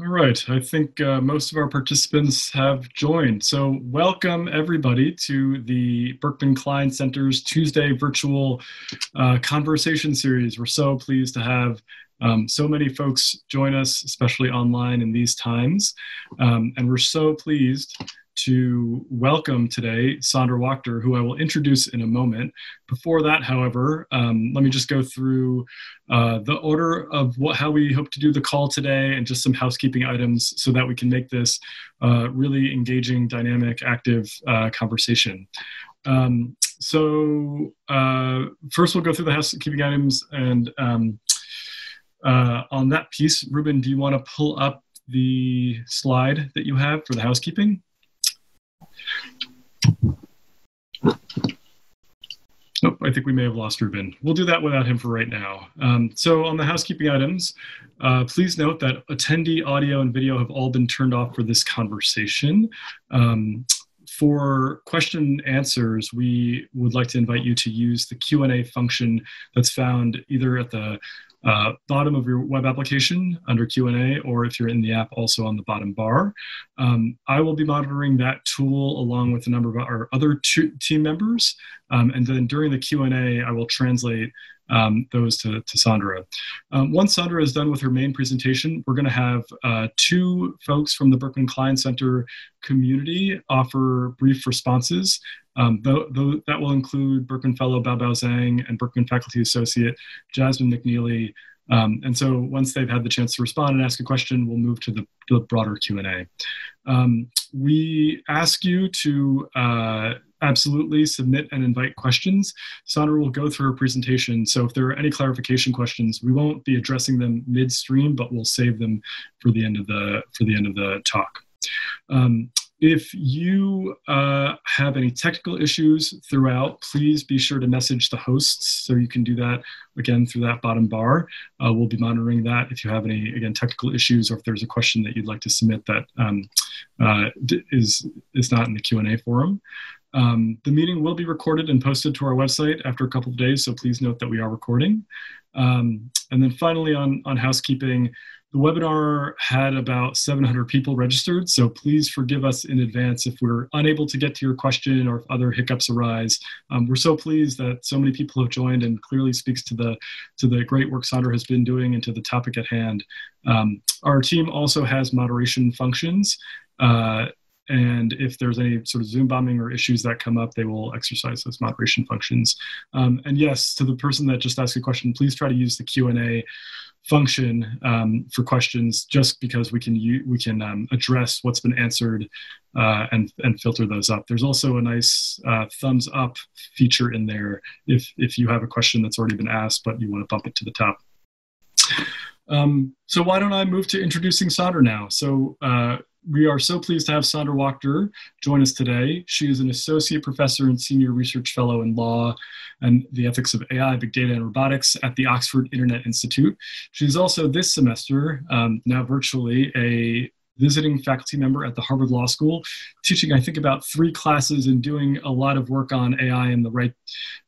All right. I think uh, most of our participants have joined. So, welcome everybody to the Berkman Klein Center's Tuesday virtual uh, conversation series. We're so pleased to have um, so many folks join us, especially online in these times. Um, and we're so pleased to welcome today Sandra Wachter, who I will introduce in a moment. Before that, however, um, let me just go through uh, the order of what, how we hope to do the call today and just some housekeeping items so that we can make this uh, really engaging, dynamic, active uh, conversation. Um, so uh, first we'll go through the housekeeping items and um, uh, on that piece, Ruben, do you want to pull up the slide that you have for the housekeeping? Nope, I think we may have lost Ruben. We'll do that without him for right now. Um, so on the housekeeping items, uh, please note that attendee audio and video have all been turned off for this conversation. Um, for question answers, we would like to invite you to use the Q&A function that's found either at the uh, bottom of your web application under Q&A, or if you're in the app, also on the bottom bar. Um, I will be monitoring that tool along with a number of our other team members. Um, and then during the Q&A, I will translate um, those to, to Sandra. Um, once Sandra is done with her main presentation, we're going to have uh, two folks from the Berkman Klein Center community offer brief responses. Um, that will include Berkman Fellow Baobao Zhang and Berkman Faculty Associate Jasmine McNealy. Um, and so once they've had the chance to respond and ask a question, we'll move to the, the broader Q&A. Um, we ask you to uh, absolutely submit and invite questions. Sandra will go through her presentation. So if there are any clarification questions, we won't be addressing them midstream, but we'll save them for the end of the, for the end of the talk. Um, if you uh, have any technical issues throughout, please be sure to message the hosts. So you can do that again through that bottom bar. Uh, we'll be monitoring that if you have any, again, technical issues or if there's a question that you'd like to submit that um, uh, is, is not in the Q&A forum. Um, the meeting will be recorded and posted to our website after a couple of days, so please note that we are recording. Um, and then finally on, on housekeeping, the webinar had about 700 people registered, so please forgive us in advance if we're unable to get to your question or if other hiccups arise. Um, we're so pleased that so many people have joined and clearly speaks to the, to the great work Sandra has been doing and to the topic at hand. Um, our team also has moderation functions. Uh, and if there's any sort of Zoom bombing or issues that come up, they will exercise those moderation functions. Um, and yes, to the person that just asked a question, please try to use the Q&A function um, for questions just because we can u- we can um, address what's been answered uh, and and filter those up. There's also a nice uh, thumbs up feature in there if if you have a question that's already been asked but you want to bump it to the top. Um, so why don't I move to introducing Sandra now? So uh, we are so pleased to have Sandra Wachter join us today. She is an associate professor and senior research fellow in law and the ethics of AI, big data, and robotics at the Oxford Internet Institute. She's also this semester, um, now virtually, a visiting faculty member at the Harvard Law School, teaching, I think, about three classes and doing a lot of work on AI and the right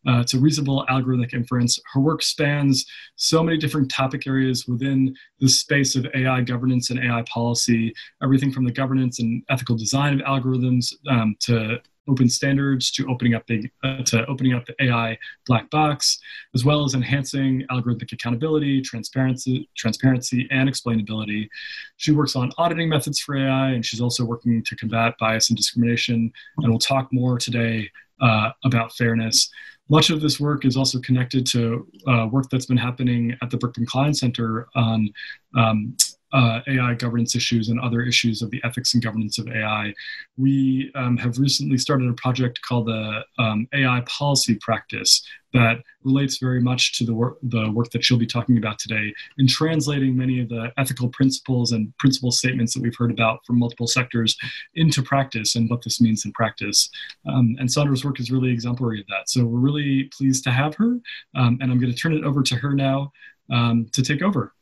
uh, to reasonable algorithmic inference. Her work spans so many different topic areas within the space of AI governance and AI policy, everything from the governance and ethical design of algorithms um, to open standards to opening up the uh, to opening up the AI black box, as well as enhancing algorithmic accountability, transparency, transparency, and explainability. She works on auditing methods for AI, and she's also working to combat bias and discrimination. And we'll talk more today uh, about fairness. Much of this work is also connected to uh, work that's been happening at the Berkman Klein Center on um, uh, AI governance issues and other issues of the ethics and governance of AI. We um, have recently started a project called the um, AI Policy Practice that relates very much to the work, the work that she'll be talking about today in translating many of the ethical principles and principle statements that we've heard about from multiple sectors into practice and what this means in practice. Um, and Sandra's work is really exemplary of that. So we're really pleased to have her. Um, and I'm going to turn it over to her now um, to take over.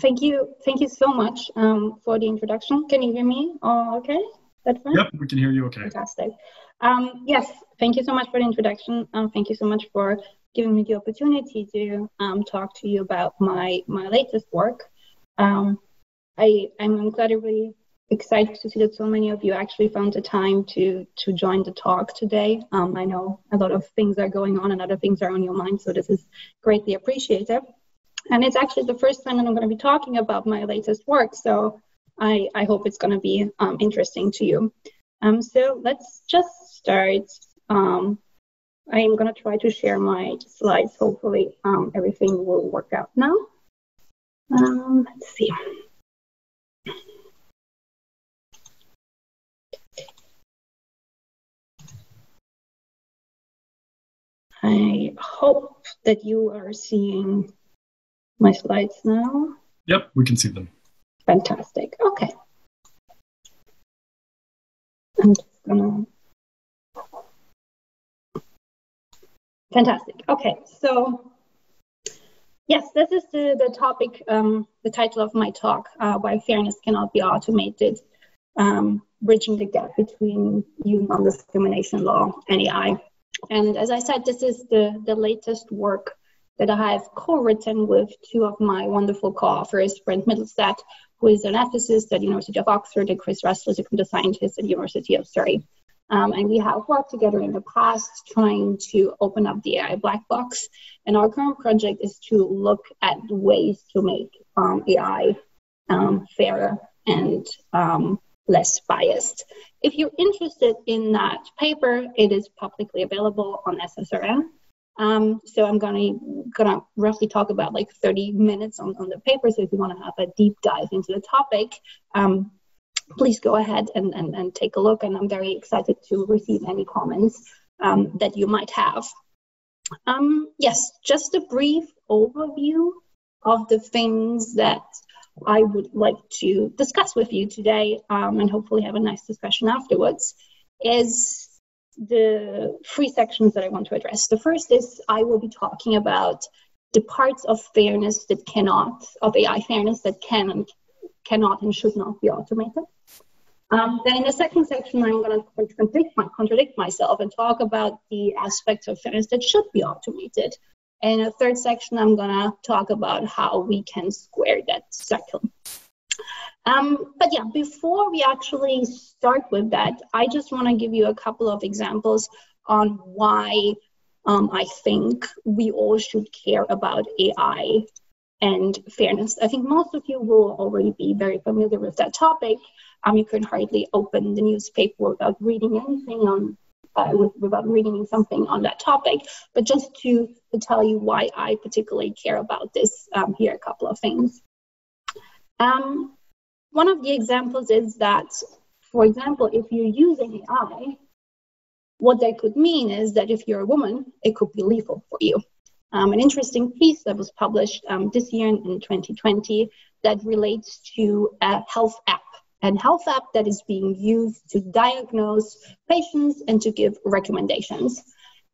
Thank you. Thank you so much um, for the introduction. Can you hear me? Oh, okay. That's fine? Yep, we can hear you okay. Fantastic. Um, yes, thank you so much for the introduction. Um, thank you so much for giving me the opportunity to um, talk to you about my, my latest work. Um, I, I'm incredibly excited to see that so many of you actually found the time to to join the talk today. Um, I know a lot of things are going on and other things are on your mind, so this is greatly appreciated. And it's actually the first time that I'm going to be talking about my latest work, so I, I hope it's going to be um, interesting to you. Um, so let's just start. Um, I am going to try to share my slides. Hopefully, um, everything will work out now. Um, let's see. I hope that you are seeing my slides now. Yep, we can see them. Fantastic. Okay. I'm just gonna. Fantastic. Okay, so yes, this is the, the topic, um, the title of my talk, uh, Why Fairness Cannot Be Automated, um, Bridging the Gap Between Human Non-Discrimination Law and AI. And as I said, this is the, the latest work that I have co-written with two of my wonderful co-authors, Brent Mittelstadt, who is an ethicist at the University of Oxford, and Chris Russell is a computer scientist at the University of Surrey. Um, and we have worked together in the past trying to open up the AI black box. And our current project is to look at ways to make um, AI um, fairer and um, less biased. If you're interested in that paper, it is publicly available on SSRN. Um, so I'm gonna gonna roughly talk about like 30 minutes on, on the paper. So if you want to have a deep dive into the topic, um, please go ahead and, and, and take a look. And I'm very excited to receive any comments um, that you might have. Um, yes, just a brief overview of the things that I would like to discuss with you today um, and hopefully have a nice discussion afterwards is the three sections that I want to address. The first is I will be talking about the parts of fairness that cannot, of AI fairness that can and cannot and should not be automated. Um, then in the second section, I'm going to contradict, contradict myself and talk about the aspects of fairness that should be automated. And in the third section, I'm going to talk about how we can square that circle. Um, but yeah, before we actually start with that, I just want to give you a couple of examples on why um, I think we all should care about AI and fairness. I think most of you will already be very familiar with that topic. Um, you can hardly open the newspaper without reading anything on uh, without reading something on that topic. But just to, to tell you why I particularly care about this, um, here are a couple of things. Um, one of the examples is that, for example, if you're using AI, what that could mean is that if you're a woman, it could be lethal for you. Um, an interesting piece that was published um, this year in, in 2020 that relates to a health app and health app that is being used to diagnose patients and to give recommendations.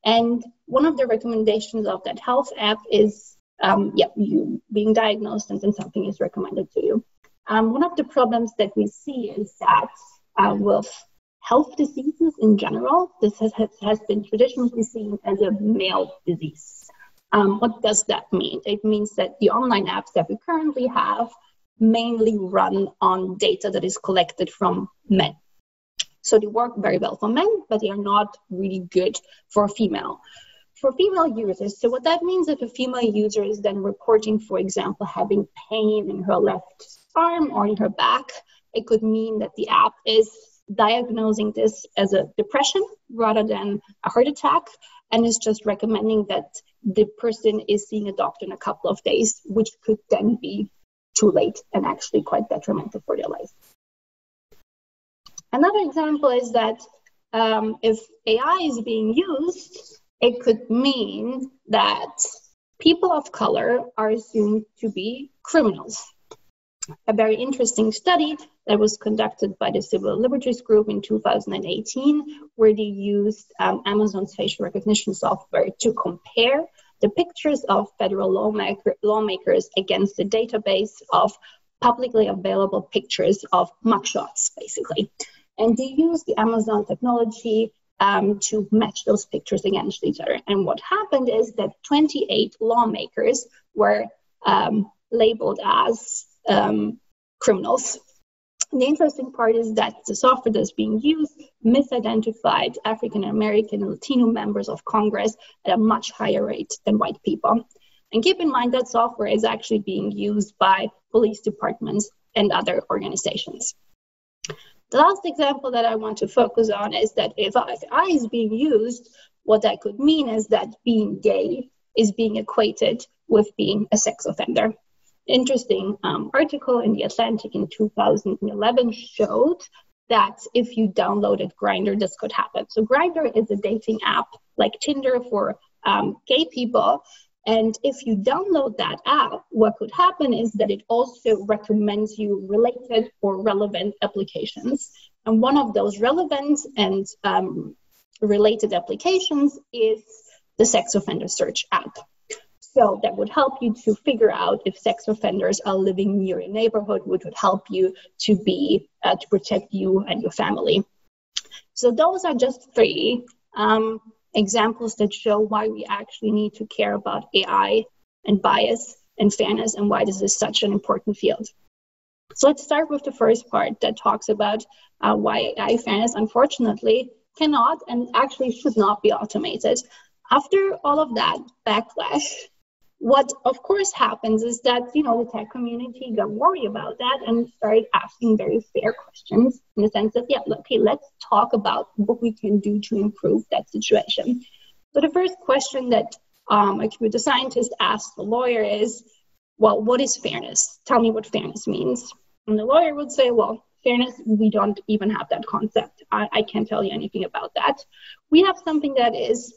And one of the recommendations of that health app is, um, yeah, you being diagnosed and then something is recommended to you. Um, one of the problems that we see is that uh, with health diseases in general, this has, has been traditionally seen as a male disease. Um, what does that mean? It means that the online apps that we currently have mainly run on data that is collected from men. So they work very well for men, but they are not really good for female. For female users, so what that means if a female user is then reporting, for example, having pain in her left arm or in her back, it could mean that the app is diagnosing this as a depression rather than a heart attack and is just recommending that the person is seeing a doctor in a couple of days, which could then be too late and actually quite detrimental for their life. Another example is that um, if AI is being used, it could mean that people of color are assumed to be criminals. A very interesting study that was conducted by the Civil Liberties Group in 2018, where they used um, Amazon's facial recognition software to compare the pictures of federal lawmaker, lawmakers against the database of publicly available pictures of mugshots, basically. And they used the Amazon technology um, to match those pictures against each other. And what happened is that 28 lawmakers were um, labeled as um, criminals. the interesting part is that the software that's being used misidentified African American and Latino members of Congress at a much higher rate than white people. And keep in mind that software is actually being used by police departments and other organizations. The last example that I want to focus on is that if I is being used, what that could mean is that being gay is being equated with being a sex offender. Interesting um, article in The Atlantic in 2011 showed that if you downloaded Grindr, this could happen. So Grindr is a dating app like Tinder for um, gay people, and if you download that app, what could happen is that it also recommends you related or relevant applications. And one of those relevant and um, related applications is the sex offender search app. So that would help you to figure out if sex offenders are living near your neighborhood, which would help you to be uh, to protect you and your family. So those are just three. Um, examples that show why we actually need to care about AI and bias and fairness and why this is such an important field. So let's start with the first part that talks about uh, why AI fairness, unfortunately, cannot and actually should not be automated. After all of that backlash, what of course happens is that you know the tech community got worried about that and started asking very fair questions in the sense of yeah okay let's talk about what we can do to improve that situation. So the first question that um, a computer scientist asked the lawyer is well what is fairness? Tell me what fairness means. And the lawyer would say well fairness we don't even have that concept. I, I can't tell you anything about that. We have something that is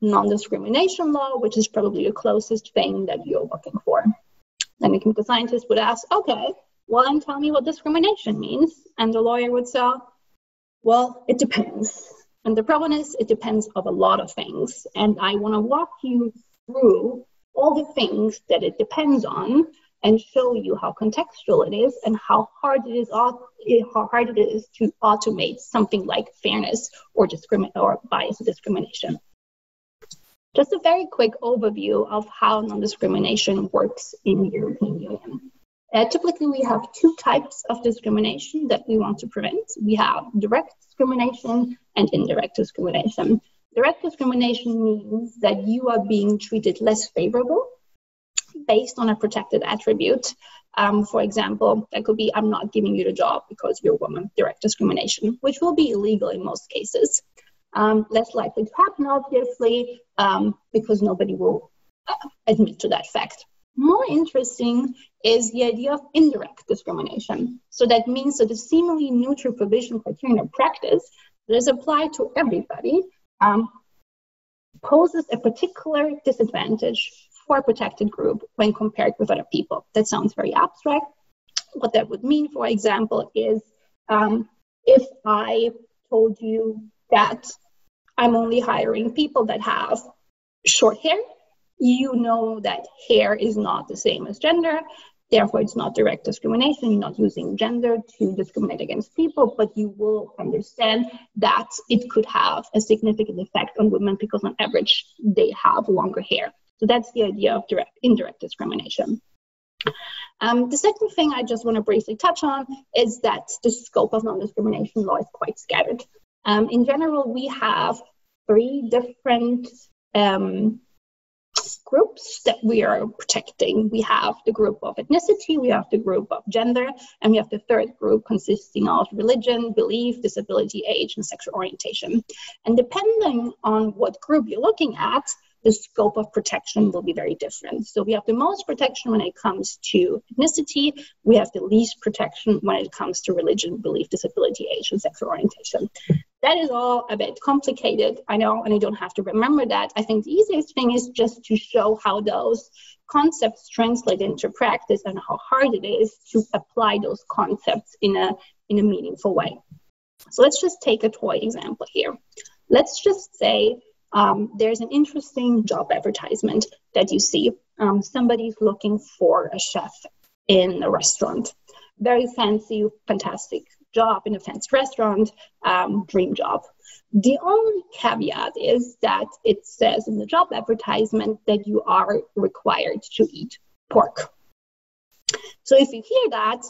non-discrimination law, which is probably the closest thing that you're looking for. Then the computer scientist would ask, okay, well then tell me what discrimination means. And the lawyer would say, well, it depends. And the problem is it depends of a lot of things. And I want to walk you through all the things that it depends on and show you how contextual it is and how hard it is how hard it is to automate something like fairness or discrimin- or bias discrimination. Just a very quick overview of how non-discrimination works in the European Union. Uh, typically, we have two types of discrimination that we want to prevent. We have direct discrimination and indirect discrimination. Direct discrimination means that you are being treated less favorable based on a protected attribute. Um, for example, that could be I'm not giving you the job because you're a woman, direct discrimination, which will be illegal in most cases um, less likely to happen, obviously, um, because nobody will uh, admit to that fact. More interesting is the idea of indirect discrimination. So that means that the seemingly neutral provision criterion of practice that is applied to everybody um, poses a particular disadvantage for a protected group when compared with other people. That sounds very abstract. What that would mean, for example, is um, if I told you that I'm only hiring people that have short hair. You know that hair is not the same as gender. Therefore, it's not direct discrimination. You're not using gender to discriminate against people, but you will understand that it could have a significant effect on women because, on average, they have longer hair. So that's the idea of direct, indirect discrimination. Um, the second thing I just want to briefly touch on is that the scope of non discrimination law is quite scattered. Um, in general, we have three different um, groups that we are protecting. We have the group of ethnicity, we have the group of gender, and we have the third group consisting of religion, belief, disability, age, and sexual orientation. And depending on what group you're looking at, the scope of protection will be very different. So we have the most protection when it comes to ethnicity, we have the least protection when it comes to religion, belief, disability, age, and sexual orientation. That is all a bit complicated, I know, and I don't have to remember that. I think the easiest thing is just to show how those concepts translate into practice and how hard it is to apply those concepts in a in a meaningful way. So let's just take a toy example here. Let's just say um, there's an interesting job advertisement that you see. Um, somebody's looking for a chef in a restaurant. Very fancy, fantastic job in a fancy restaurant, um, dream job. The only caveat is that it says in the job advertisement that you are required to eat pork. So if you hear that,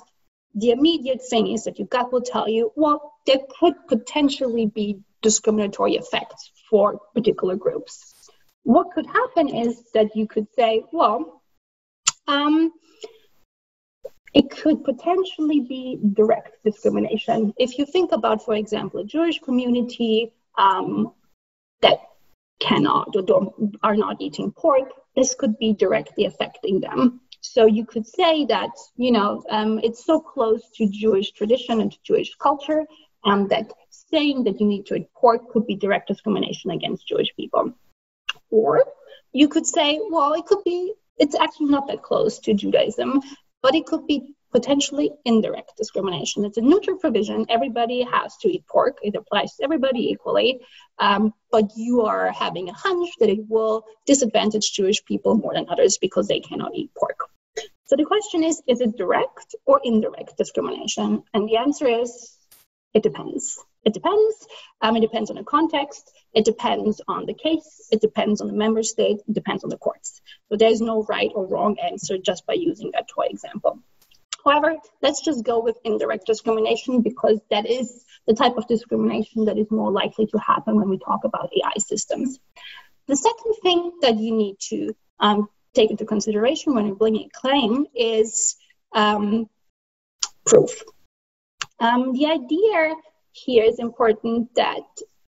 the immediate thing is that your gut will tell you, well, there could potentially be discriminatory effects for particular groups. What could happen is that you could say, well, um, it could potentially be direct discrimination. If you think about, for example, a Jewish community um, that cannot or are not eating pork, this could be directly affecting them. So you could say that, you know, um, it's so close to Jewish tradition and to Jewish culture um, that saying that you need to eat pork could be direct discrimination against Jewish people. Or you could say, well, it could be, it's actually not that close to Judaism, but it could be potentially indirect discrimination. It's a neutral provision. Everybody has to eat pork. It applies to everybody equally. Um, but you are having a hunch that it will disadvantage Jewish people more than others because they cannot eat pork. So the question is is it direct or indirect discrimination? And the answer is it depends. It depends. Um, it depends on the context. It depends on the case. It depends on the member state. It depends on the courts. So there's no right or wrong answer just by using that toy example. However, let's just go with indirect discrimination because that is the type of discrimination that is more likely to happen when we talk about AI systems. The second thing that you need to um, take into consideration when you're bringing a claim is um, proof. Um, the idea here is important that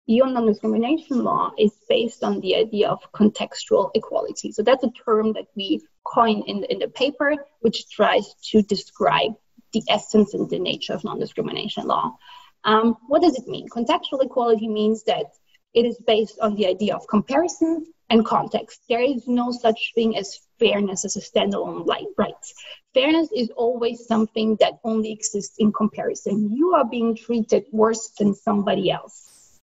your non-discrimination law is based on the idea of contextual equality. So that's a term that we coin in the, in the paper, which tries to describe the essence and the nature of non-discrimination law. Um, what does it mean? Contextual equality means that it is based on the idea of comparison and context. There is no such thing as fairness as a standalone right. Fairness is always something that only exists in comparison. You are being treated worse than somebody else.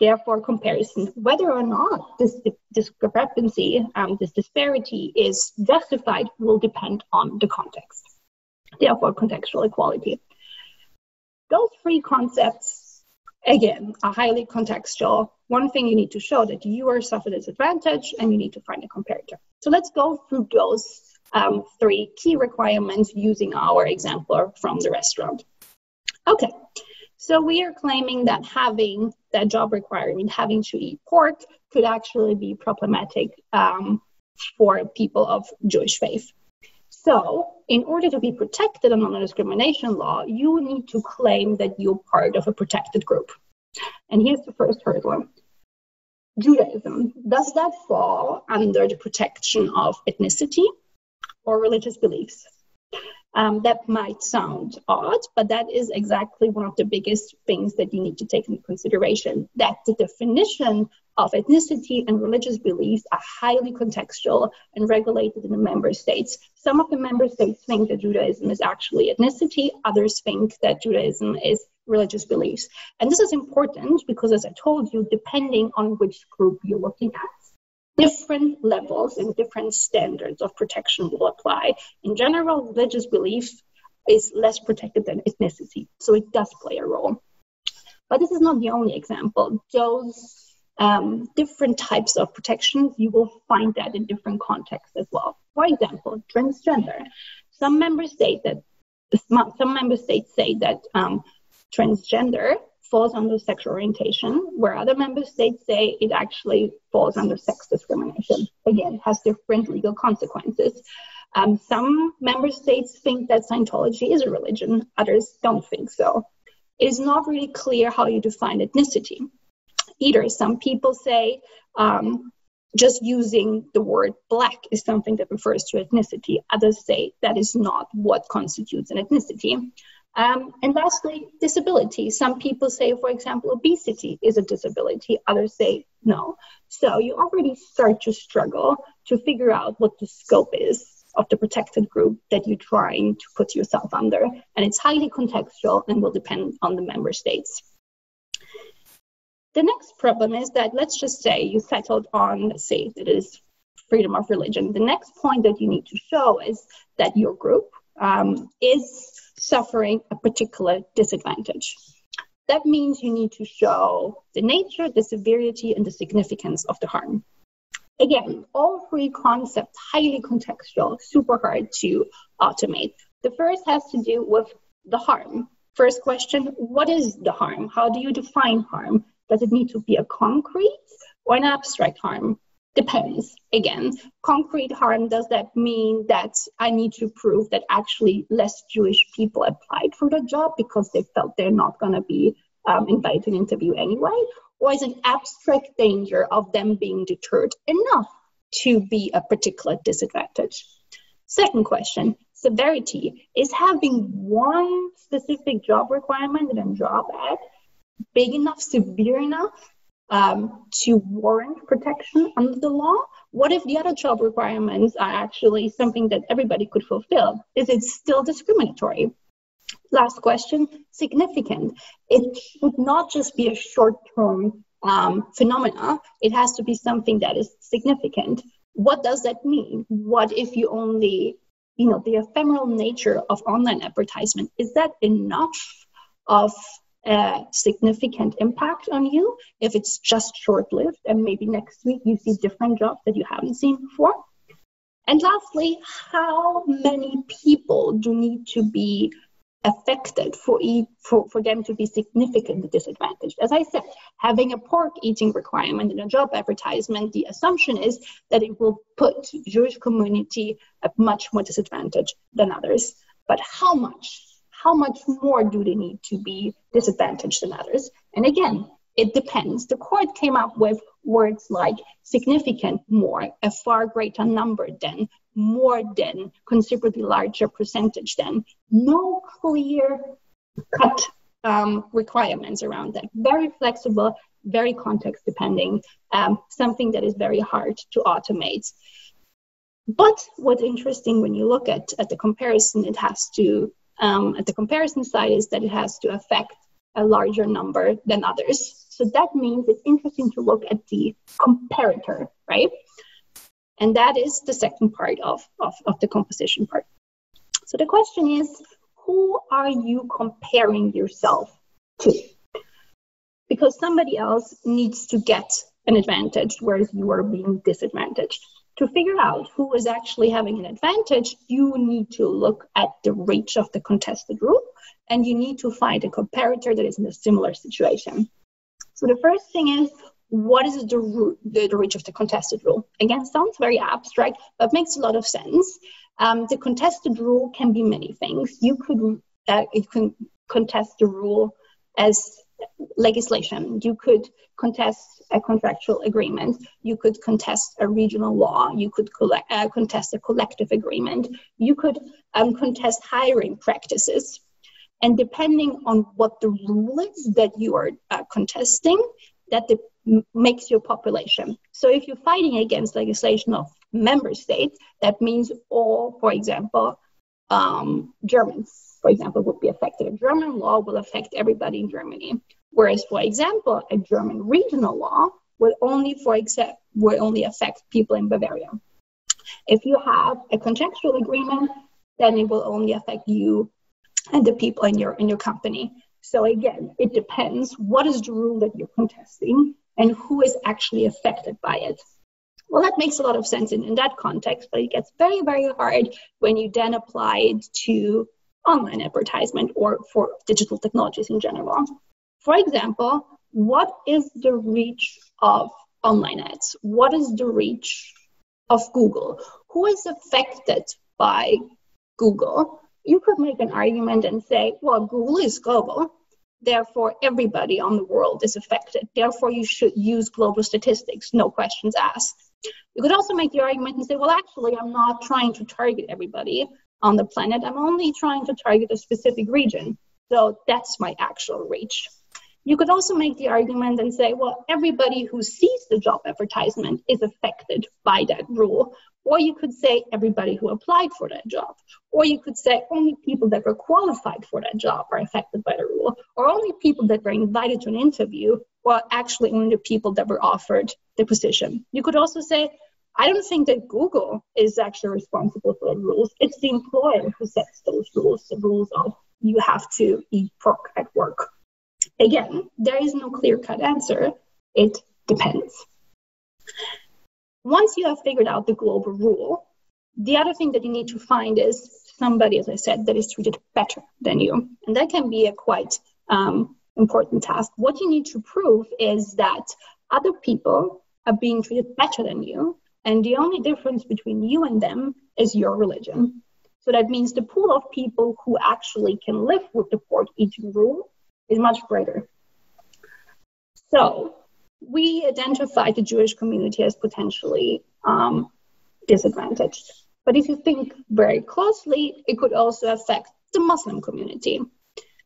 Therefore, comparison, whether or not this discrepancy, um, this disparity is justified, will depend on the context. Therefore, contextual equality. Those three concepts, again, are highly contextual one thing you need to show that you are suffered disadvantage and you need to find a comparator. So let's go through those um, three key requirements using our example from the restaurant. Okay, so we are claiming that having that job requirement, having to eat pork, could actually be problematic um, for people of Jewish faith. So, in order to be protected under non-discrimination law, you need to claim that you're part of a protected group. And here's the first hurdle. Judaism, does that fall under the protection of ethnicity or religious beliefs? Um, that might sound odd, but that is exactly one of the biggest things that you need to take into consideration. That the definition of ethnicity and religious beliefs are highly contextual and regulated in the member states. Some of the member states think that Judaism is actually ethnicity, others think that Judaism is religious beliefs. And this is important because, as I told you, depending on which group you're looking at, different levels and different standards of protection will apply. In general, religious belief is less protected than ethnicity, so it does play a role. But this is not the only example. Those um, different types of protections, you will find that in different contexts as well. For example, transgender. Some member states that some member states say that um, transgender falls under sexual orientation, where other member states say it actually falls under sex discrimination. Again, has different legal consequences. Um, some member states think that Scientology is a religion, others don't think so. It is not really clear how you define ethnicity either. Some people say um, just using the word black is something that refers to ethnicity. Others say that is not what constitutes an ethnicity. Um, and lastly, disability. Some people say, for example, obesity is a disability. Others say no. So you already start to struggle to figure out what the scope is of the protected group that you're trying to put yourself under. And it's highly contextual and will depend on the member states. The next problem is that let's just say you settled on, let's say that is freedom of religion. The next point that you need to show is that your group um, is suffering a particular disadvantage. That means you need to show the nature, the severity, and the significance of the harm. Again, all three concepts highly contextual, super hard to automate. The first has to do with the harm. First question What is the harm? How do you define harm? Does it need to be a concrete or an abstract harm? Depends. Again, concrete harm, does that mean that I need to prove that actually less Jewish people applied for the job because they felt they're not going to be um, invited to an interview anyway? Or is an abstract danger of them being deterred enough to be a particular disadvantage? Second question severity. Is having one specific job requirement in a job ad big enough, severe enough um, to warrant protection under the law? What if the other job requirements are actually something that everybody could fulfill? Is it still discriminatory? Last question significant. It should not just be a short term um, phenomena, it has to be something that is significant. What does that mean? What if you only, you know, the ephemeral nature of online advertisement, is that enough of a significant impact on you if it's just short lived and maybe next week you see different jobs that you haven't seen before. And lastly, how many people do need to be affected for, e- for, for them to be significantly disadvantaged. As I said, having a pork eating requirement in a job advertisement, the assumption is that it will put Jewish community at much more disadvantage than others. But how much? How much more do they need to be disadvantaged than others? And again, it depends. The court came up with words like significant more, a far greater number than, more than, considerably larger percentage than. No clear cut um, requirements around that. Very flexible, very context depending, um, something that is very hard to automate. But what's interesting when you look at, at the comparison, it has to um, at the comparison side is that it has to affect a larger number than others. So that means it's interesting to look at the comparator, right? And that is the second part of, of, of the composition part. So the question is, who are you comparing yourself to? Because somebody else needs to get an advantage, whereas you are being disadvantaged to figure out who is actually having an advantage, you need to look at the reach of the contested rule and you need to find a comparator that is in a similar situation. So the first thing is what is the, the, the reach of the contested rule? Again, sounds very abstract, but makes a lot of sense. Um, the contested rule can be many things. You could uh, you can contest the rule as legislation. You could contest a contractual agreement. You could contest a regional law. You could collect, uh, contest a collective agreement. You could um, contest hiring practices. And depending on what the rule is that you are uh, contesting, that m- makes your population. So if you're fighting against legislation of member states, that means all, for example, um, Germans for example, would be affected. A German law will affect everybody in Germany. Whereas, for example, a German regional law would only, for example, will only affect people in Bavaria. If you have a contractual agreement, then it will only affect you and the people in your in your company. So again, it depends what is the rule that you're contesting and who is actually affected by it. Well, that makes a lot of sense in, in that context, but it gets very, very hard when you then apply it to online advertisement or for digital technologies in general. For example, what is the reach of online ads? What is the reach of Google? Who is affected by Google? You could make an argument and say, well, Google is global. Therefore, everybody on the world is affected. Therefore, you should use global statistics, no questions asked. You could also make the argument and say, well, actually, I'm not trying to target everybody on the planet. I'm only trying to target a specific region. So that's my actual reach. You could also make the argument and say, well, everybody who sees the job advertisement is affected by that rule. Or you could say everybody who applied for that job. Or you could say only people that were qualified for that job are affected by the rule. Or only people that were invited to an interview, or actually only the people that were offered the position. You could also say I don't think that Google is actually responsible for the rules. It's the employer who sets those rules, the rules of you have to eat pork at work. Again, there is no clear cut answer. It depends. Once you have figured out the global rule, the other thing that you need to find is somebody, as I said, that is treated better than you. And that can be a quite um, important task. What you need to prove is that other people are being treated better than you, and the only difference between you and them is your religion. So that means the pool of people who actually can live with the pork eating rule is much greater. So we identified the Jewish community as potentially um, disadvantaged. But if you think very closely, it could also affect the Muslim community.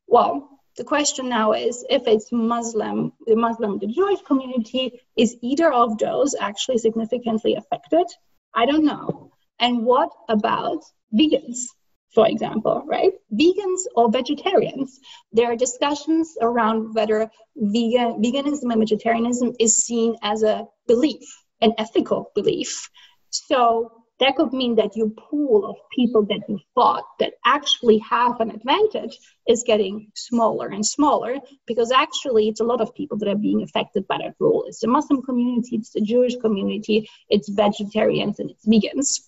Well, the question now is if it's Muslim, the Muslim, the Jewish community, is either of those actually significantly affected? I don't know. And what about vegans, for example, right? Vegans or vegetarians? There are discussions around whether vegan, veganism and vegetarianism is seen as a belief, an ethical belief. So that could mean that your pool of people that you thought that actually have an advantage is getting smaller and smaller because actually it's a lot of people that are being affected by that rule. It's the Muslim community, it's the Jewish community, it's vegetarians, and it's vegans.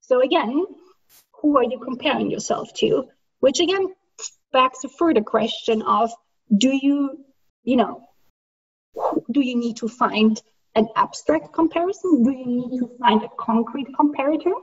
So again, who are you comparing yourself to? Which again backs a further question of do you, you know, do you need to find an abstract comparison? Do you need to find a concrete comparator?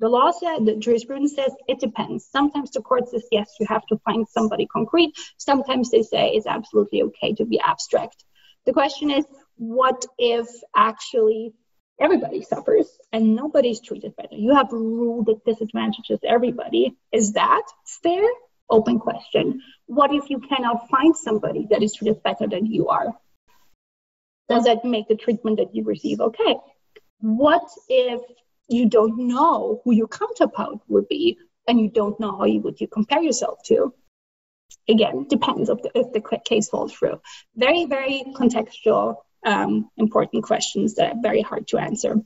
The law said, the jurisprudence says it depends. Sometimes the court says, yes, you have to find somebody concrete. Sometimes they say it's absolutely okay to be abstract. The question is, what if actually everybody suffers and nobody's treated better? You have rule that disadvantages everybody. Is that fair? Open question. What if you cannot find somebody that is treated better than you are? does that make the treatment that you receive okay? What if you don't know who your counterpart would be and you don't know how you would you compare yourself to? Again, depends the, if the case falls through. Very, very contextual, um, important questions that are very hard to answer.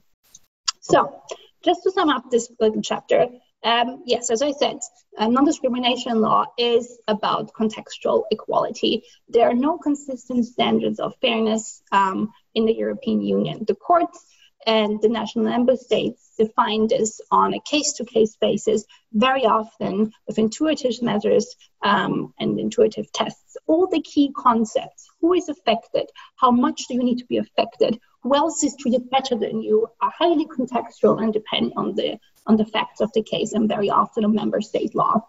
So, just to sum up this little chapter, um, yes, as I said, uh, non discrimination law is about contextual equality. There are no consistent standards of fairness um, in the European Union. The courts and the national member states define this on a case to case basis, very often with intuitive measures um, and intuitive tests. All the key concepts who is affected, how much do you need to be affected, who else is treated better than you are highly contextual and depend on the on the facts of the case and very often on member state law.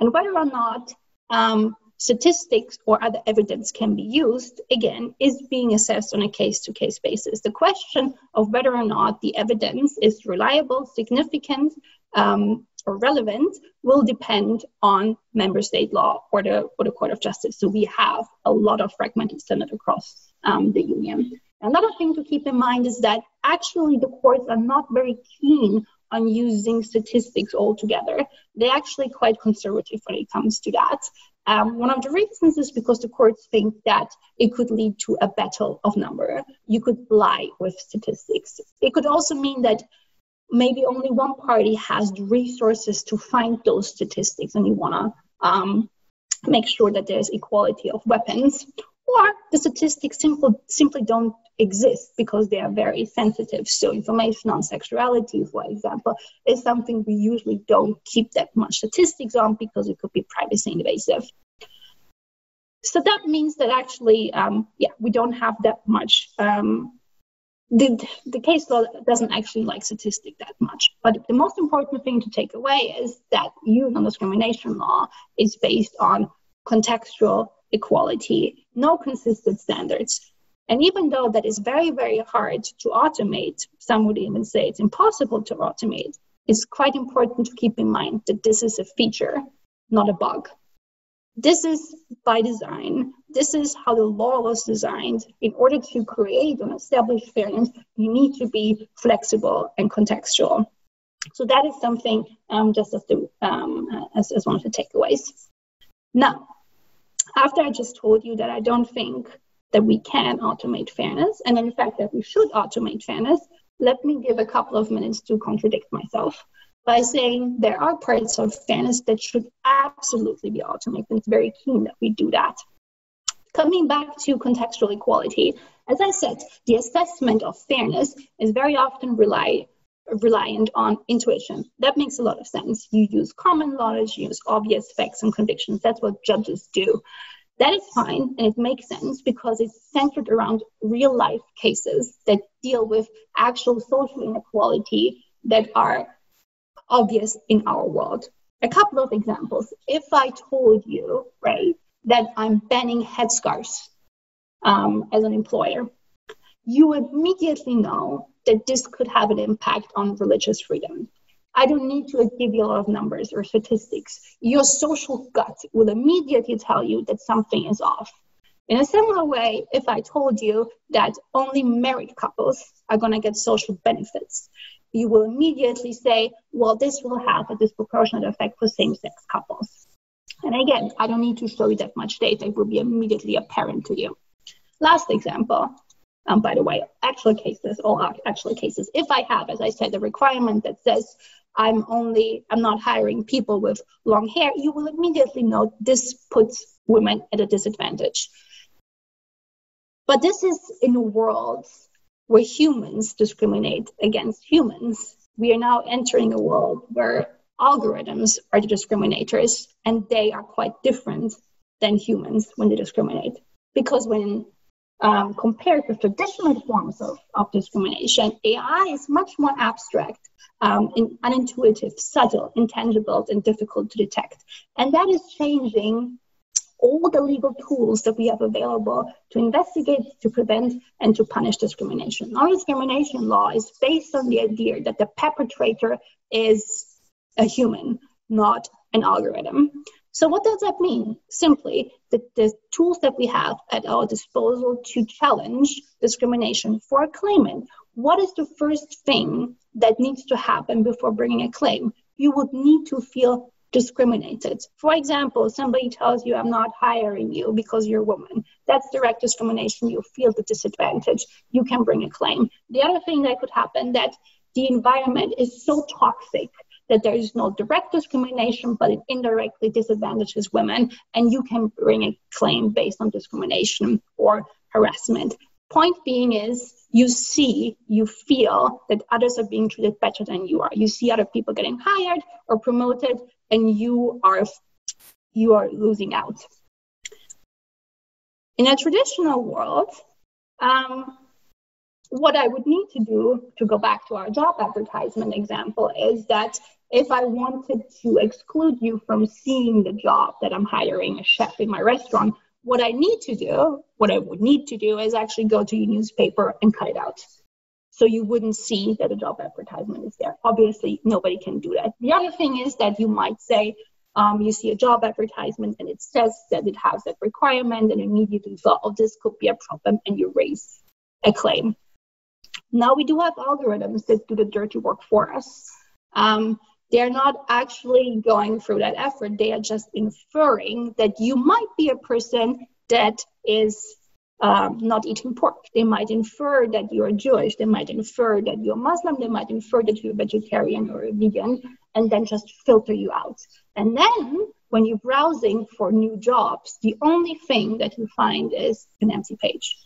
And whether or not um, statistics or other evidence can be used, again, is being assessed on a case to case basis. The question of whether or not the evidence is reliable, significant, um, or relevant will depend on member state law or the, or the Court of Justice. So we have a lot of fragmented standard across um, the Union. Another thing to keep in mind is that actually the courts are not very keen on using statistics altogether. They're actually quite conservative when it comes to that. Um, one of the reasons is because the courts think that it could lead to a battle of number. You could lie with statistics. It could also mean that maybe only one party has the resources to find those statistics and you want to um, make sure that there's equality of weapons or the statistics simply simply don't exist because they are very sensitive. So information on sexuality, for example, is something we usually don't keep that much statistics on because it could be privacy invasive. So that means that actually, um, yeah, we don't have that much. Um, the, the case law doesn't actually like statistic that much. But the most important thing to take away is that EU non-discrimination law is based on contextual equality, no consistent standards. And even though that is very, very hard to automate, some would even say it's impossible to automate, it's quite important to keep in mind that this is a feature, not a bug. This is by design. This is how the law was designed. In order to create and establish fairness, you need to be flexible and contextual. So that is something um, just as, the, um, as, as one of the takeaways. Now, after I just told you that I don't think that we can automate fairness, and in fact that we should automate fairness, let me give a couple of minutes to contradict myself by saying there are parts of fairness that should absolutely be automated. It's very keen that we do that. Coming back to contextual equality, as I said, the assessment of fairness is very often rely reliant on intuition. That makes a lot of sense. You use common knowledge, you use obvious facts and convictions. That's what judges do. That is fine and it makes sense because it's centered around real life cases that deal with actual social inequality that are obvious in our world. A couple of examples. If I told you, right, that I'm banning headscarves um, as an employer, you immediately know that this could have an impact on religious freedom. I don't need to give you a lot of numbers or statistics. Your social gut will immediately tell you that something is off. In a similar way, if I told you that only married couples are going to get social benefits, you will immediately say, well, this will have a disproportionate effect for same sex couples. And again, I don't need to show you that much data, it will be immediately apparent to you. Last example um, by the way, actual cases, all actual cases. If I have, as I said, the requirement that says I'm only, I'm not hiring people with long hair, you will immediately know this puts women at a disadvantage. But this is in a world where humans discriminate against humans. We are now entering a world where algorithms are the discriminators, and they are quite different than humans when they discriminate. Because when um, compared to traditional forms of, of discrimination, AI is much more abstract, um, in, unintuitive, subtle, intangible, and difficult to detect. And that is changing all the legal tools that we have available to investigate, to prevent, and to punish discrimination. Our discrimination law is based on the idea that the perpetrator is a human, not an algorithm. So, what does that mean? Simply that the tools that we have at our disposal to challenge discrimination for a claimant. What is the first thing that needs to happen before bringing a claim? You would need to feel discriminated. For example, somebody tells you, I'm not hiring you because you're a woman. That's direct discrimination. You feel the disadvantage. You can bring a claim. The other thing that could happen that the environment is so toxic that there is no direct discrimination, but it indirectly disadvantages women, and you can bring a claim based on discrimination or harassment. Point being is you see, you feel that others are being treated better than you are. You see other people getting hired or promoted, and you are you are losing out. In a traditional world, um, what I would need to do to go back to our job advertisement example is that if I wanted to exclude you from seeing the job that I'm hiring a chef in my restaurant, what I need to do, what I would need to do is actually go to your newspaper and cut it out. So you wouldn't see that a job advertisement is there. Obviously, nobody can do that. The other thing is that you might say, um, you see a job advertisement and it says that it has that requirement, and immediately thought, oh, this could be a problem, and you raise a claim. Now we do have algorithms that do the dirty work for us. Um, they're not actually going through that effort. They are just inferring that you might be a person that is um, not eating pork. They might infer that you're Jewish. They might infer that you're Muslim. They might infer that you're vegetarian or a vegan, and then just filter you out. And then when you're browsing for new jobs, the only thing that you find is an empty page.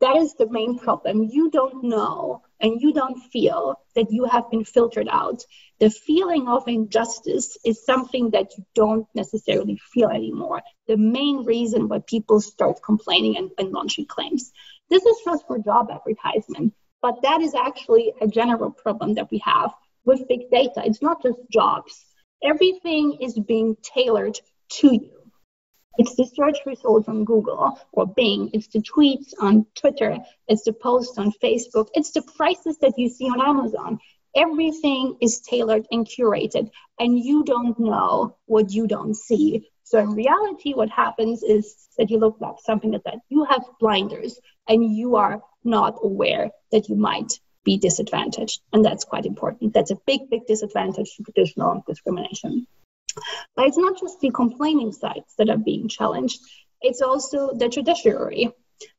That is the main problem. You don't know and you don't feel that you have been filtered out. The feeling of injustice is something that you don't necessarily feel anymore. The main reason why people start complaining and, and launching claims. This is just for job advertisement, but that is actually a general problem that we have with big data. It's not just jobs. Everything is being tailored to you. It's the search results on Google or Bing. It's the tweets on Twitter. It's the posts on Facebook. It's the prices that you see on Amazon. Everything is tailored and curated, and you don't know what you don't see. So in reality, what happens is that you look like something like that. You have blinders, and you are not aware that you might be disadvantaged, and that's quite important. That's a big, big disadvantage to traditional discrimination. But it's not just the complaining sides that are being challenged, it's also the judiciary.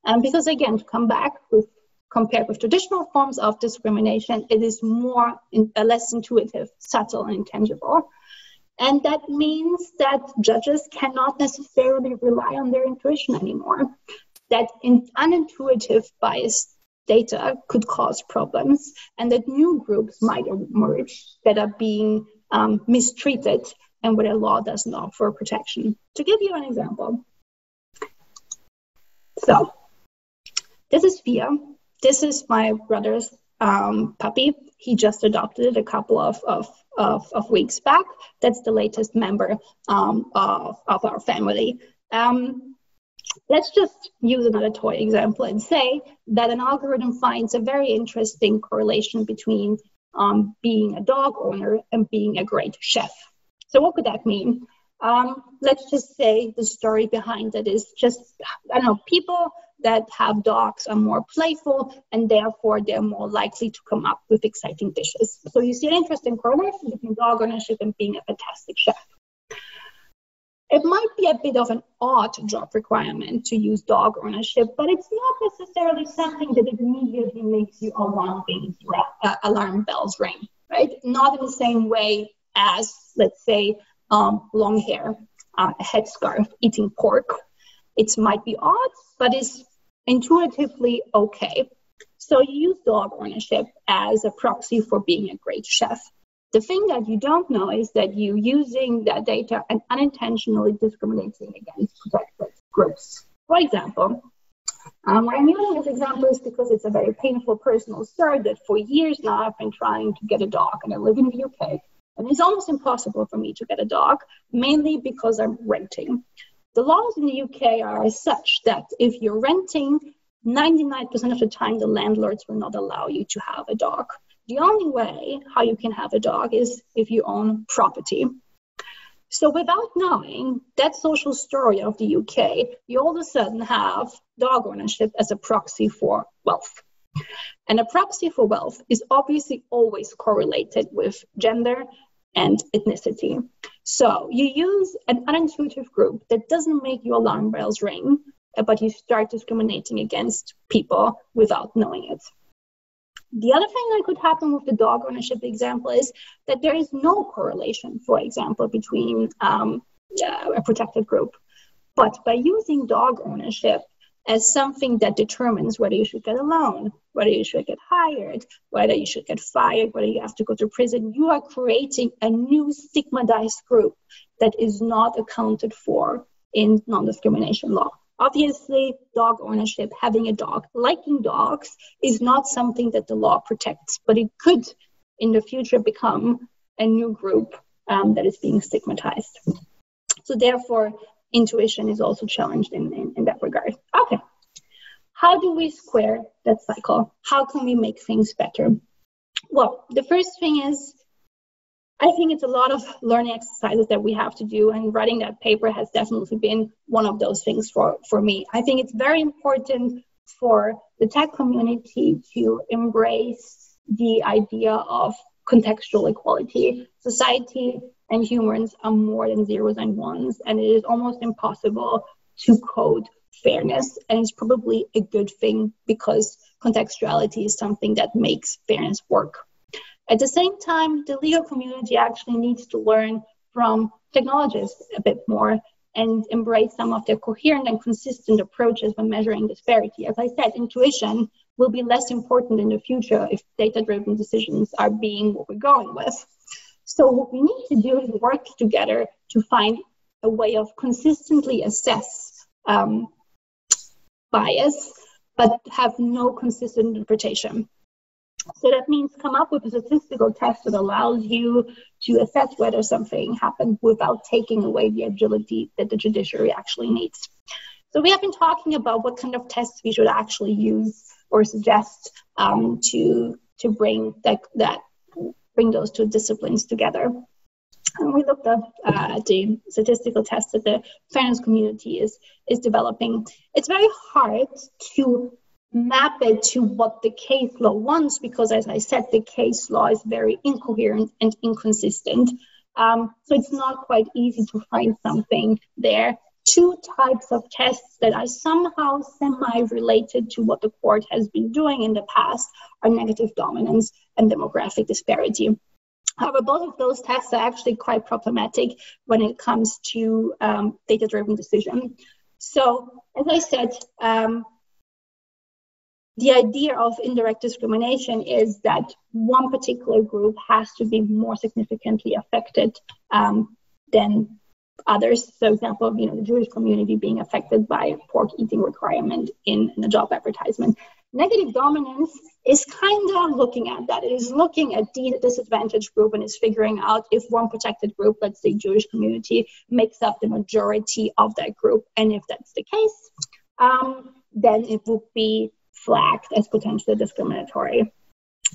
Um, because again, to come back with compared with traditional forms of discrimination, it is more in, uh, less intuitive, subtle, and intangible. And that means that judges cannot necessarily rely on their intuition anymore. That in, unintuitive bias data could cause problems and that new groups might emerge that are being um, mistreated and where the law doesn't offer protection. To give you an example, so this is Fia. This is my brother's um, puppy. He just adopted it a couple of, of, of, of weeks back. That's the latest member um, of, of our family. Um, let's just use another toy example and say that an algorithm finds a very interesting correlation between um, being a dog owner and being a great chef. So, what could that mean? Um, let's just say the story behind it is just, I don't know, people that have dogs are more playful and therefore they're more likely to come up with exciting dishes. So, you see an interesting correlation between dog ownership and being a fantastic chef. It might be a bit of an odd job requirement to use dog ownership, but it's not necessarily something that immediately makes you alarm, alarm bells ring, right? Not in the same way as, let's say, um, long hair, uh, a headscarf, eating pork. It might be odd, but it's intuitively okay. So you use dog ownership as a proxy for being a great chef. The thing that you don't know is that you using that data and unintentionally discriminating against protected groups. For example, um, why I'm using this example is because it's a very painful personal story that for years now I've been trying to get a dog and I live in the UK. And it's almost impossible for me to get a dog, mainly because I'm renting. The laws in the UK are such that if you're renting, 99% of the time the landlords will not allow you to have a dog. The only way how you can have a dog is if you own property. So, without knowing that social story of the UK, you all of a sudden have dog ownership as a proxy for wealth. And a proxy for wealth is obviously always correlated with gender and ethnicity. So, you use an unintuitive group that doesn't make your alarm bells ring, but you start discriminating against people without knowing it. The other thing that could happen with the dog ownership example is that there is no correlation, for example, between um, a protected group. But by using dog ownership as something that determines whether you should get a loan, whether you should get hired, whether you should get fired, whether you have to go to prison, you are creating a new stigmatized group that is not accounted for in non discrimination law. Obviously, dog ownership, having a dog, liking dogs is not something that the law protects, but it could in the future become a new group um, that is being stigmatized. So, therefore, intuition is also challenged in, in, in that regard. Okay. How do we square that cycle? How can we make things better? Well, the first thing is I think it's a lot of learning exercises that we have to do, and writing that paper has definitely been one of those things for, for me. I think it's very important for the tech community to embrace the idea of contextual equality. Society and humans are more than zeros and ones, and it is almost impossible to code fairness. And it's probably a good thing because contextuality is something that makes fairness work. At the same time, the legal community actually needs to learn from technologists a bit more and embrace some of their coherent and consistent approaches when measuring disparity. As I said, intuition will be less important in the future if data driven decisions are being what we're going with. So, what we need to do is work together to find a way of consistently assess um, bias, but have no consistent interpretation. So that means come up with a statistical test that allows you to assess whether something happened without taking away the agility that the judiciary actually needs. So we have been talking about what kind of tests we should actually use or suggest um, to to bring that that bring those two disciplines together. And we looked at uh, the statistical tests that the fairness community is is developing. It's very hard to map it to what the case law wants because as i said the case law is very incoherent and inconsistent um, so it's not quite easy to find something there two types of tests that are somehow semi related to what the court has been doing in the past are negative dominance and demographic disparity However, both of those tests are actually quite problematic when it comes to um, data driven decision. So, as I said, um, the idea of indirect discrimination is that one particular group has to be more significantly affected um, than others. So, example, you know, the Jewish community being affected by a pork eating requirement in, in a job advertisement. Negative dominance is kind of looking at that. It is looking at the disadvantaged group and is figuring out if one protected group, let's say Jewish community, makes up the majority of that group. And if that's the case, um, then it would be flagged as potentially discriminatory.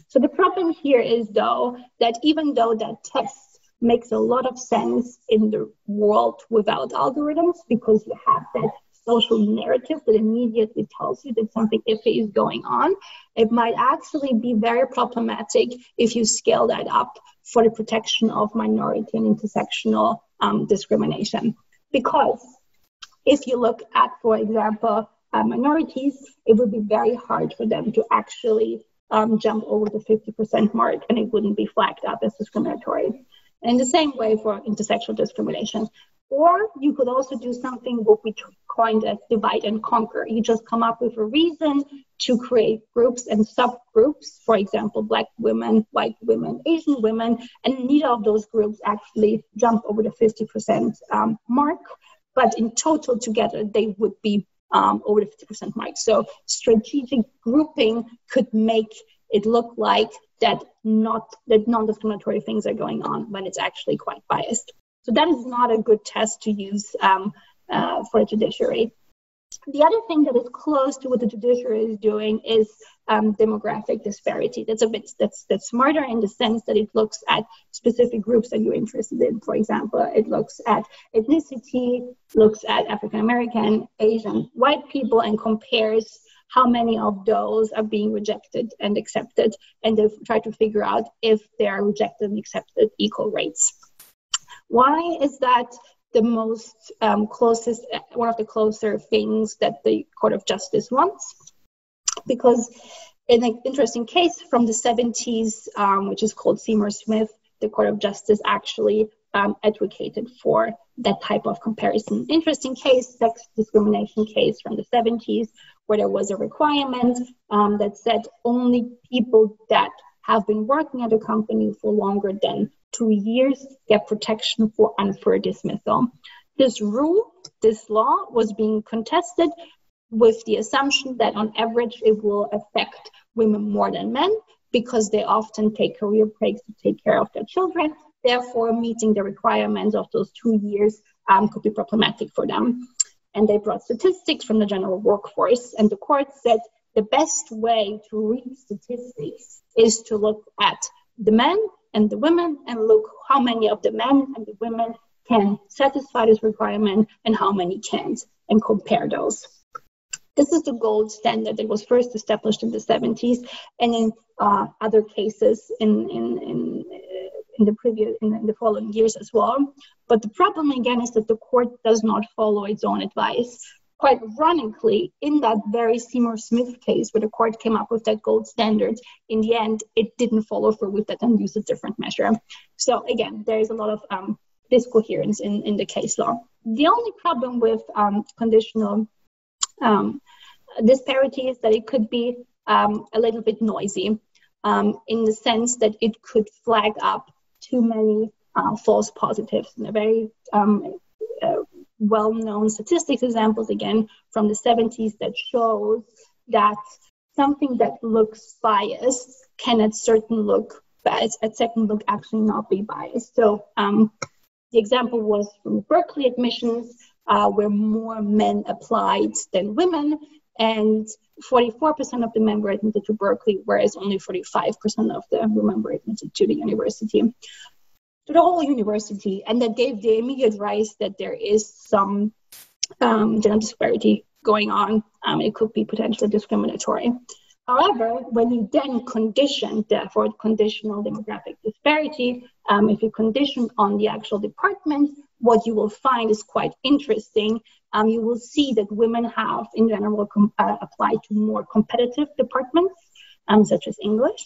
So the problem here is, though, that even though that test makes a lot of sense in the world without algorithms, because you have that social narrative that immediately tells you that something iffy is going on, it might actually be very problematic if you scale that up for the protection of minority and intersectional um, discrimination. Because if you look at, for example, uh, minorities, it would be very hard for them to actually um, jump over the 50% mark and it wouldn't be flagged up as discriminatory. And the same way for intersectional discrimination. Or you could also do something what we coined as divide and conquer. You just come up with a reason to create groups and subgroups, for example, black women, white women, Asian women, and neither of those groups actually jump over the 50% um, mark. But in total together, they would be um, over the 50% mark. So strategic grouping could make it look like that not that non-discriminatory things are going on when it's actually quite biased. So that is not a good test to use um, uh, for a judiciary. The other thing that is close to what the judiciary is doing is um, demographic disparity. That's a bit that's that's smarter in the sense that it looks at specific groups that you're interested in. For example, it looks at ethnicity, looks at African American, Asian, white people, and compares how many of those are being rejected and accepted, and they try to figure out if they are rejected and accepted equal rates. Why is that the most um, closest, one of the closer things that the Court of Justice wants? Because in an interesting case from the 70s, um, which is called Seymour Smith, the Court of Justice actually um, advocated for that type of comparison. Interesting case, sex discrimination case from the 70s, where there was a requirement um, that said only people that have been working at a company for longer than two years get protection for unfair dismissal. This rule, this law, was being contested with the assumption that on average it will affect women more than men because they often take career breaks to take care of their children. Therefore, meeting the requirements of those two years um, could be problematic for them. And they brought statistics from the general workforce, and the court said the best way to read statistics is to look at the men and the women and look how many of the men and the women can satisfy this requirement and how many can't and compare those. This is the gold standard that was first established in the 70s and in uh, other cases in, in, in, in the previous in the following years as well. But the problem again is that the court does not follow its own advice quite ironically, in that very Seymour Smith case where the court came up with that gold standard, in the end, it didn't follow through with that and used a different measure. So again, there is a lot of um, discoherence in, in the case law. The only problem with um, conditional um, disparity is that it could be um, a little bit noisy um, in the sense that it could flag up too many uh, false positives in a very um, uh, well-known statistics examples again from the 70s that shows that something that looks biased can at certain look at second look actually not be biased. So um, the example was from Berkeley admissions, uh, where more men applied than women, and 44% of the men were admitted to Berkeley, whereas only 45% of the women were admitted to the university to the whole university, and that gave the immediate rise that there is some um, gender disparity going on. Um, it could be potentially discriminatory. However, when you then condition, therefore, conditional demographic disparity, um, if you condition on the actual department, what you will find is quite interesting. Um, you will see that women have, in general, com- uh, applied to more competitive departments, um, such as English,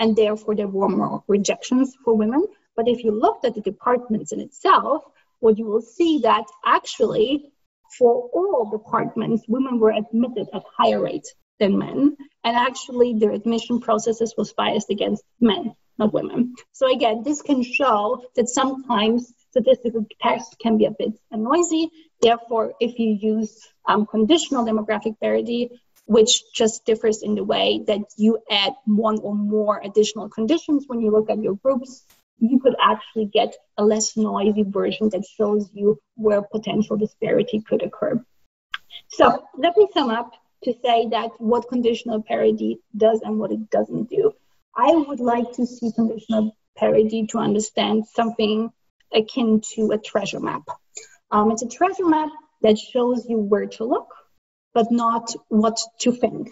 and therefore there were more rejections for women. But if you looked at the departments in itself, what you will see that actually for all departments, women were admitted at higher rates. than men. And actually, their admission processes was biased against men, not women. So again, this can show that sometimes statistical tests can be a bit noisy. Therefore, if you use um, conditional demographic parity, which just differs in the way that you add one or more additional conditions when you look at your groups, you could actually get a less noisy version that shows you where potential disparity could occur. So let me sum up to say that what conditional parity does and what it doesn't do. I would like to see conditional parity to understand something akin to a treasure map. Um, it's a treasure map that shows you where to look, but not what to think.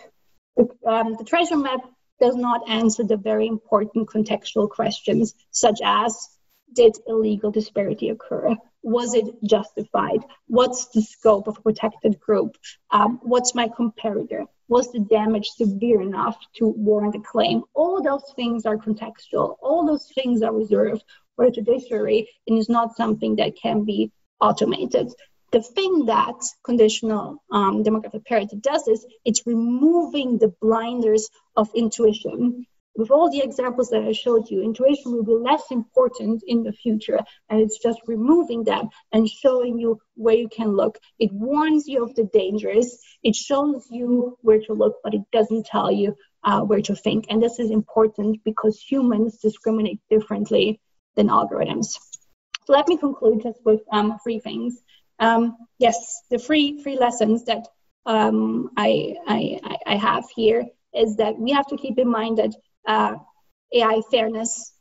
Um, the treasure map does not answer the very important contextual questions, such as did illegal disparity occur? Was it justified? What's the scope of a protected group? Um, what's my comparator? Was the damage severe enough to warrant a claim? All those things are contextual. All those things are reserved for the judiciary and is not something that can be automated. The thing that conditional um, demographic parity does is it's removing the blinders of intuition. With all the examples that I showed you, intuition will be less important in the future, and it's just removing them and showing you where you can look. It warns you of the dangers, it shows you where to look, but it doesn't tell you uh, where to think. And this is important because humans discriminate differently than algorithms. So let me conclude just with um, three things. Um, yes, the free free lessons that um, I, I, I have here is that we have to keep in mind that uh, AI fairness,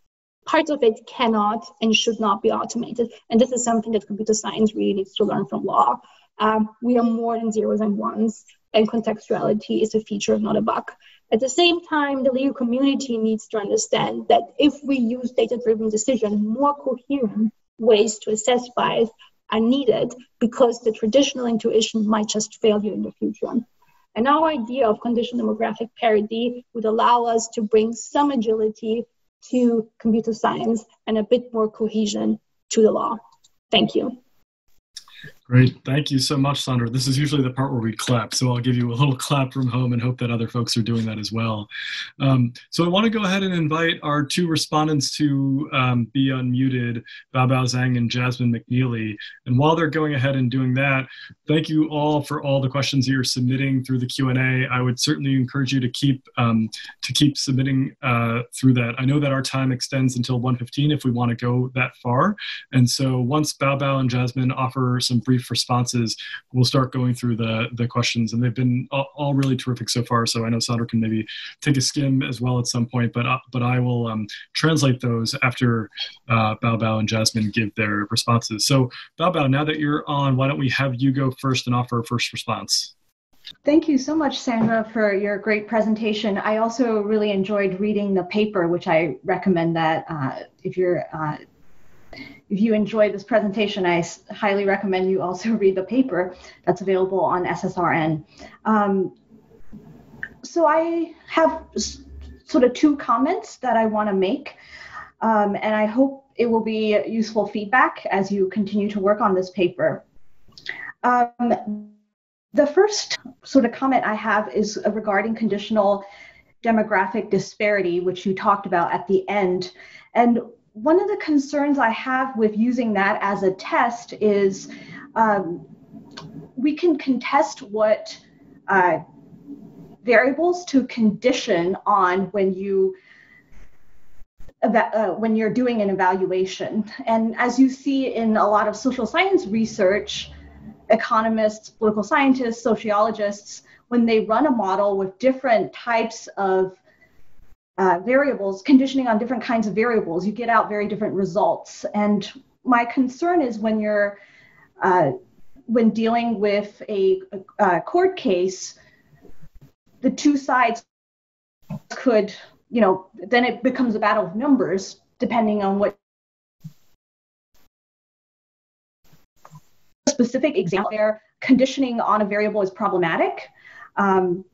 part of it cannot and should not be automated. And this is something that computer science really needs to learn from law. Um, we are more than zeros and ones, and contextuality is a feature, not a bug. At the same time, the legal community needs to understand that if we use data driven decision, more coherent ways to assess bias are needed because the traditional intuition might just fail you in the future. And our idea of conditional demographic parity would allow us to bring some agility to computer science and a bit more cohesion to the law. Thank you. Great. Thank you so much, Sandra. This is usually the part where we clap, so I'll give you a little clap from home and hope that other folks are doing that as well. Um, so I want to go ahead and invite our two respondents to um, be unmuted, Baobao Zhang and Jasmine McNealy. And while they're going ahead and doing that, thank you all for all the questions you're submitting through the Q&A. I would certainly encourage you to keep um, to keep submitting uh, through that. I know that our time extends until 1:15 if we want to go that far. And so once Baobao and Jasmine offer some brief brief responses, we'll start going through the the questions, and they've been all, all really terrific so far. So I know Sandra can maybe take a skim as well at some point, but uh, but I will um, translate those after uh, Baobao and Jasmine give their responses. So Baobao, now that you're on, why don't we have you go first and offer a first response? Thank you so much, Sandra, for your great presentation. I also really enjoyed reading the paper, which I recommend that uh, if you're uh, if you enjoyed this presentation, I highly recommend you also read the paper that's available on SSRN. Um, so I have sort of two comments that I want to make, um, and I hope it will be useful feedback as you continue to work on this paper. Um, the first sort of comment I have is regarding conditional demographic disparity, which you talked about at the end. And one of the concerns I have with using that as a test is um, we can contest what uh, variables to condition on when you uh, when you're doing an evaluation. And as you see in a lot of social science research, economists, political scientists, sociologists, when they run a model with different types of uh, variables, conditioning on different kinds of variables, you get out very different results. And my concern is when you're uh, when dealing with a, a, court case, the two sides could, you know, then it becomes a battle of numbers depending on what specific example there conditioning on a variable is problematic. Um,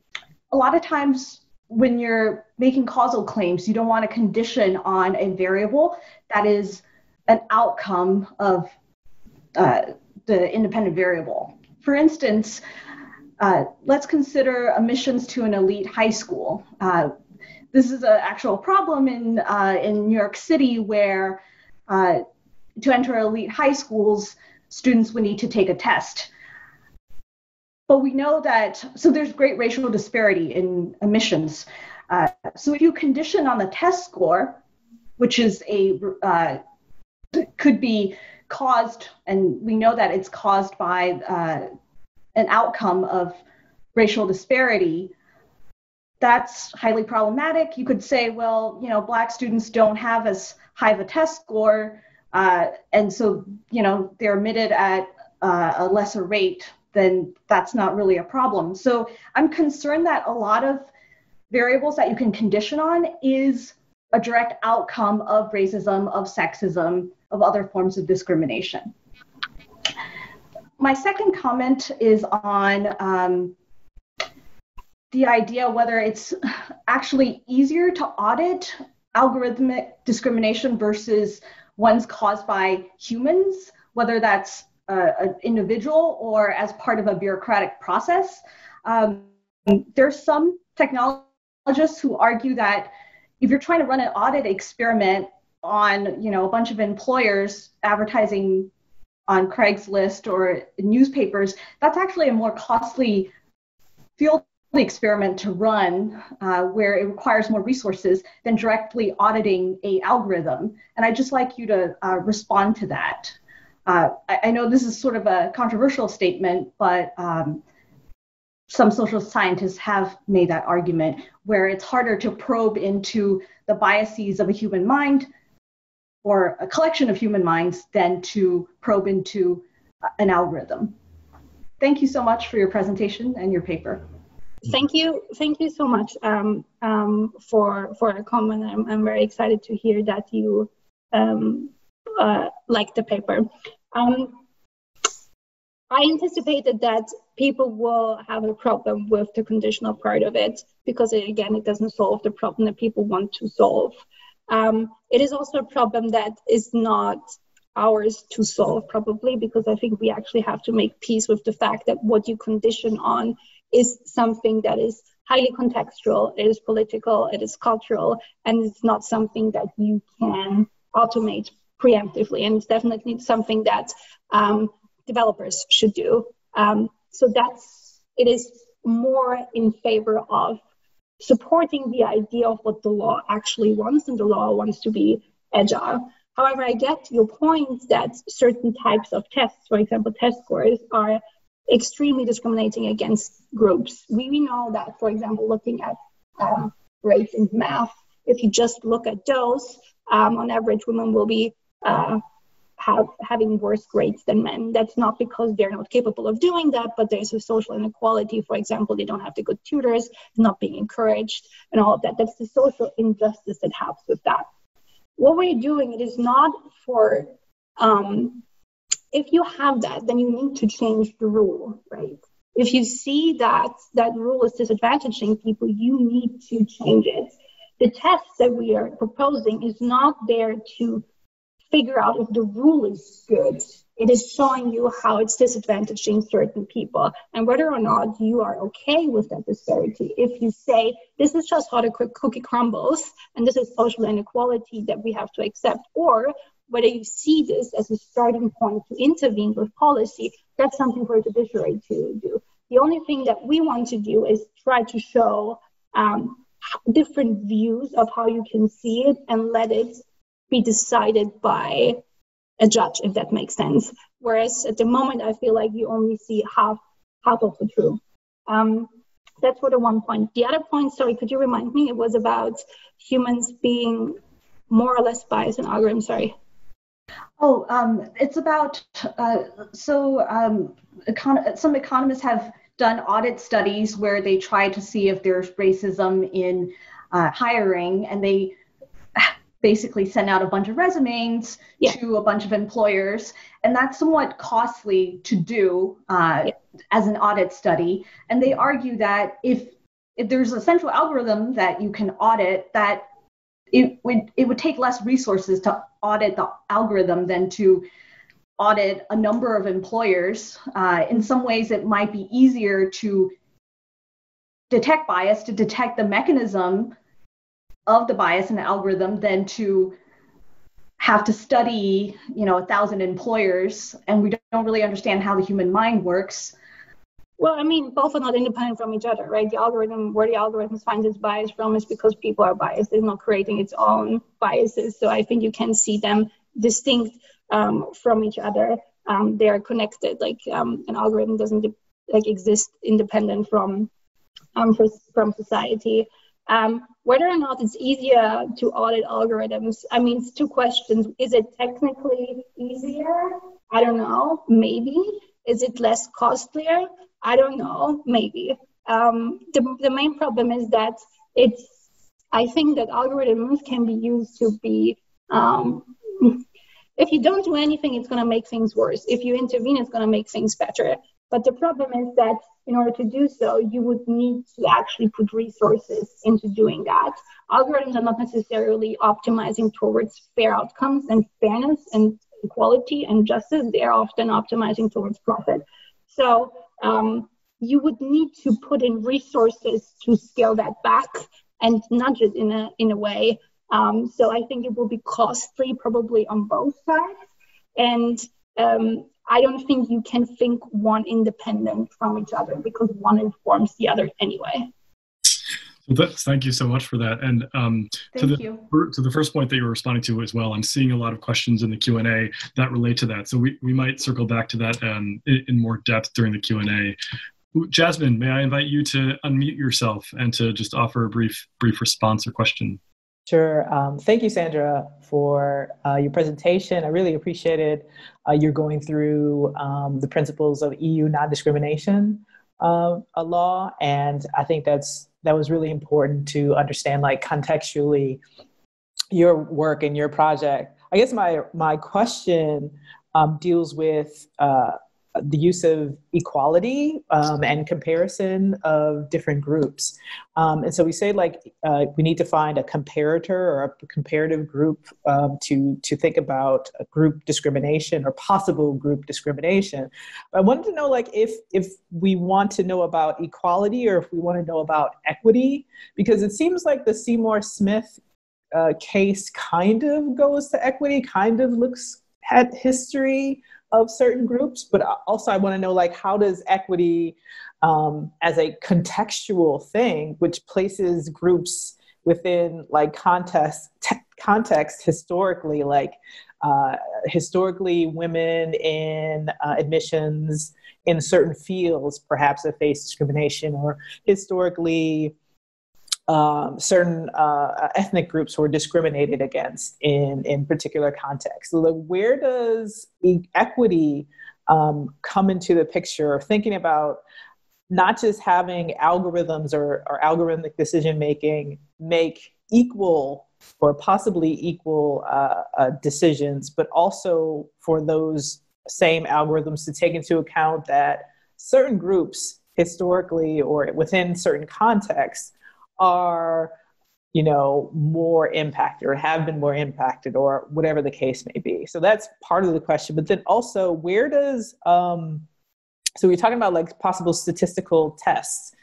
a lot of times when you're making causal claims, you don't want to condition on a variable that is an outcome of uh, the independent variable. For instance, uh, let's consider admissions to an elite high school. Uh, this is an actual problem in uh, in New York City where uh, to enter elite high schools, students would need to take a test. But we know that so there's great racial disparity in admissions. Uh, so if you condition on the test score, which is a uh, could be caused, and we know that it's caused by uh, an outcome of racial disparity, that's highly problematic. You could say, well, you know, black students don't have as high of a test score, uh, and so, you know, they're admitted at uh, a lesser rate, then that's not really a problem. So I'm concerned that a lot of variables that you can condition on is a direct outcome of racism, of sexism, of other forms of discrimination. My second comment is on um, the idea whether it's actually easier to audit algorithmic discrimination versus ones caused by humans, whether that's an individual or as part of a bureaucratic process. Um, there's some technologists who argue that if you're trying to run an audit experiment on you know a bunch of employers advertising on Craigslist or newspapers, that's actually a more costly field experiment to run uh, where it requires more resources than directly auditing a algorithm. And I'd just like you to uh, respond to that. Uh, I, I, know this is sort of a controversial statement, but um, some social scientists have made that argument where it's harder to probe into the biases of a human mind or a collection of human minds than to probe into an algorithm. Thank you so much for your presentation and your paper. Thank you, thank you so much um, um, for for a comment. I'm, I'm very excited to hear that you um, uh, like the paper. Um, I anticipated that people will have a problem with the conditional part of it because, it, again, it doesn't solve the problem that people want to solve. Um, it is also a problem that is not ours to solve, probably, because I think we actually have to make peace with the fact that what you condition on is something that is highly contextual, it is political, it is cultural, and it's not something that you can automate preemptively. And it's definitely something that um, developers should do. Um, so that's it is more in favor of supporting the idea of what the law actually wants, and the law wants to be agile. However, I get your point that certain types of tests, for example, test scores, are extremely discriminating against groups. We, know that, for example, looking at um, rates in math, if you just look at those, um, on average, women will be uh, have, having worse grades than men. That's not because they're not capable of doing that, but there's a social inequality. For example, they don't have the good tutors, not being encouraged, and all of that. That's the social injustice that helps with that. What we're doing, it is not for, um, if you have that, then you need to change the rule, right? If you see that that rule is disadvantaging people, you need to change it. The test that we are proposing is not there to figure out if the rule is good. It is showing you how it's disadvantaging certain people and whether or not you are okay with that disparity. If you say, this is just how the cookie crumbles and this is social inequality that we have to accept, or whether you see this as a starting point to intervene with policy, that's something for the judiciary to do. The only thing that we want to do is try to show um, different views of how you can see it and let it be decided by a judge, if that makes sense. Whereas at the moment, I feel like you only see half half of the truth. Um, that's for the one point. The other point, sorry, could you remind me? It was about humans being more or less biased in algorithms. Sorry. Oh, um, it's about uh, so um, econ- some economists have done audit studies where they try to see if there's racism in uh, hiring, and they basically send out a bunch of resumes yeah. to a bunch of employers, and that's somewhat costly to do uh, yeah. as an audit study. And they argue that if if there's a central algorithm that you can audit, that it would it would take less resources to audit the algorithm than to audit a number of employers. Uh, in some ways, it might be easier to detect bias, to detect the mechanism of the bias in the algorithm than to have to study, you know, a thousand employers and we don't really understand how the human mind works. Well, I mean, both are not independent from each other, right? The algorithm, where the algorithm finds its bias from is because people are biased. It's not creating its own biases. So I think you can see them distinct um, from each other. Um, they are connected. Like um, an algorithm doesn't de- like exist independent from um, for, from society. Um, whether or not it's easier to audit algorithms, I mean, it's two questions. Is it technically easier? I don't know. Maybe. Is it less costlier? I don't know. Maybe. Um, the, the main problem is that it's, I think that algorithms can be used to be, um, if you don't do anything, it's going to make things worse. If you intervene, it's going to make things better. But the problem is that in order to do so, you would need to actually put resources into doing that. Algorithms are not necessarily optimizing towards fair outcomes and fairness and equality and justice. They're often optimizing towards profit. So um, you would need to put in resources to scale that back and nudge it in a in a way. Um, so I think it will be costly, probably on both sides. And um, I don't think you can think one independent from each other because one informs the other anyway. So thank you so much for that. And um, to the you. to the first point that you were responding to as well, I'm seeing a lot of questions in the Q and A that relate to that. So we, we might circle back to that um, in, in, more depth during the Q and A. Jasmine, may I invite you to unmute yourself and to just offer a brief brief response or question? Sure. Um, thank you, Sandra, for uh, your presentation. I really appreciated uh, your going through um, the principles of EU non-discrimination uh, law, and I think that's that was really important to understand, like contextually, your work and your project. I guess my my question um, deals with uh, the use of equality um, and comparison of different groups. Um, and so we say like uh, we need to find a comparator or a comparative group um, to, to think about group discrimination or possible group discrimination. I wanted to know like if, if we want to know about equality or if we want to know about equity, because it seems like the Seymour Smith uh, case kind of goes to equity, kind of looks at history of certain groups, but also I want to know like how does equity um, as a contextual thing, which places groups within like context context historically, like uh, historically women in uh, admissions in certain fields perhaps have faced discrimination, or historically um, certain uh, ethnic groups were discriminated against in, in particular contexts. Where does equity um, come into the picture? Thinking about not just having algorithms or, or algorithmic decision making make equal or possibly equal uh, uh, decisions, but also for those same algorithms to take into account that certain groups historically or within certain contexts are you know more impacted or have been more impacted or whatever the case may be. So that's part of the question. But then also where does um, so we're talking about like possible statistical tests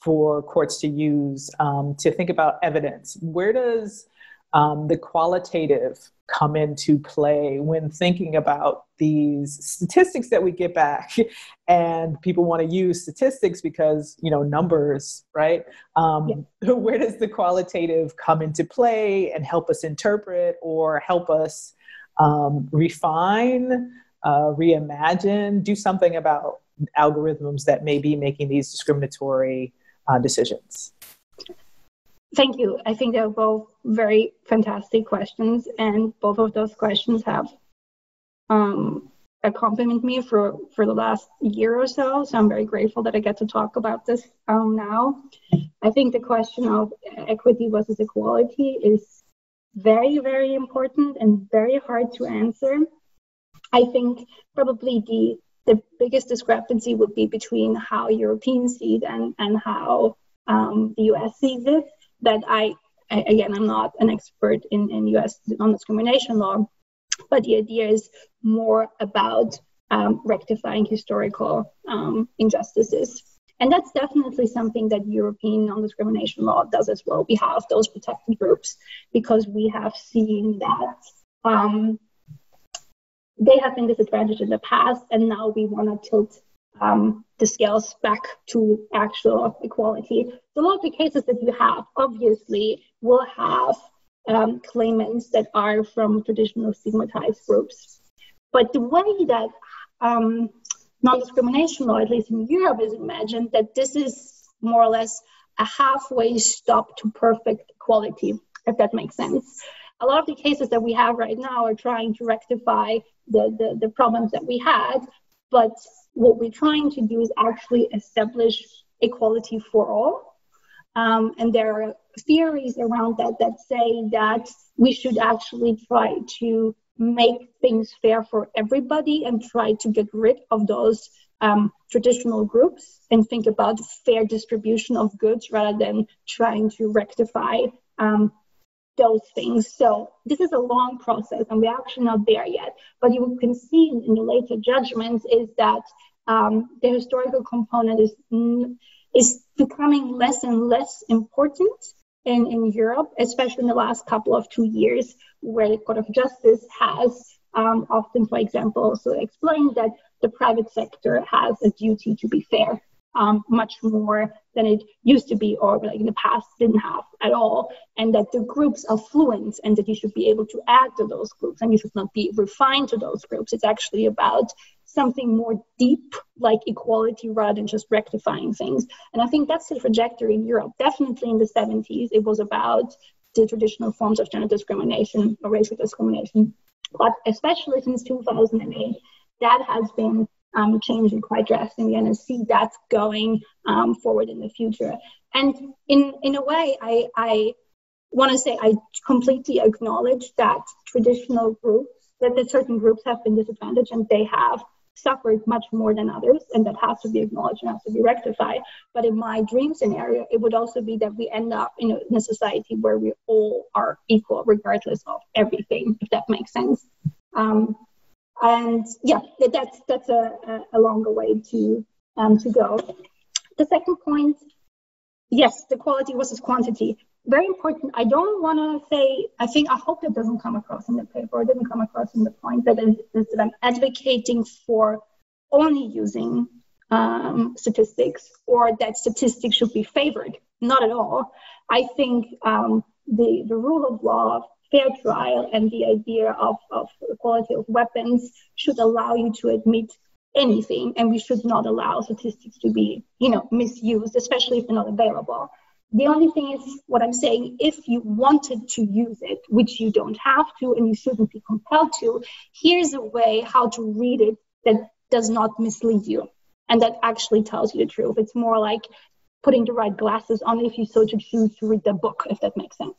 for courts to use um, to think about evidence. Where does um, the qualitative come into play when thinking about these statistics that we get back. And people want to use statistics because you know numbers right? Um, yeah. where does the qualitative come into play and help us interpret or help us um, refine uh, reimagine do something about algorithms that may be making these discriminatory uh, decisions Thank you. I think they're both very fantastic questions, and both of those questions have um, accompanied me for, for the last year or so. So I'm very grateful that I get to talk about this um, now. I think the question of equity versus equality is very, very important and very hard to answer. I think probably the the biggest discrepancy would be between how Europeans see it and, and how um, the US sees it that I, I again, I'm not an expert in, in US non discrimination law, but the idea is more about um, rectifying historical um, injustices. And that's definitely something that European non discrimination law does as well. We have those protected groups because we have seen that um, they have been disadvantaged in the past, and now we want to tilt um, the scales back to actual equality. So a lot of the cases that you have obviously will have um, claimants that are from traditional stigmatized groups. But the way that um, non-discrimination law, at least in Europe, is imagined that this is more or less a halfway stop to perfect equality, if that makes sense. A lot of the cases that we have right now are trying to rectify the, the, the problems that we had, but what we're trying to do is actually establish equality for all. Um, and there are theories around that that say that we should actually try to make things fair for everybody and try to get rid of those um, traditional groups and think about fair distribution of goods rather than trying to rectify um, those things. So this is a long process, and we're actually not there yet. But you can see in, the later judgments is that um, the historical component is is becoming less and less important in, in Europe, especially in the last couple of two years, where the Court of Justice has um, often, for example, also explained that the private sector has a duty to be fair um, much more than it used to be or like in the past didn't have at all and that the groups are fluent and that you should be able to add to those groups and you should not be refined to those groups. It's actually about something more deep like equality rather than just rectifying things. And i think that's the trajectory in europe. Definitely in the 70s it was about the traditional forms of gender discrimination or racial discrimination. But especially since 2008 that has been um, changing quite drastically and I see that going um, forward in the future. And in, in a way, I, I want to say I completely acknowledge that traditional groups, that, that certain groups have been disadvantaged and they have suffered much more than others, and that has to be acknowledged and has to be rectified. But in my dream scenario, it would also be that we end up in a, in a society where we all are equal, regardless of everything, if that makes sense. Um, and yeah, that's that's a, a longer way to um, to go. The second point, yes, the quality versus quantity. Very important. I don't want to say. I think I hope that doesn't come across in the paper. Or didn't come across in the point that is that I'm advocating for only using um, statistics or that statistics should be favored. Not at all. I think um, the the rule of law fair trial and the idea of, of equality of weapons should allow you to admit anything and we should not allow statistics to be you know misused especially if they're not available. The only thing is what i'm saying if you wanted to use it which you don't have to and you shouldn't be compelled to here's a way how to read it that does not mislead you and that actually tells you the truth. It's more like putting the right glasses on if you so to choose to read the book if that makes sense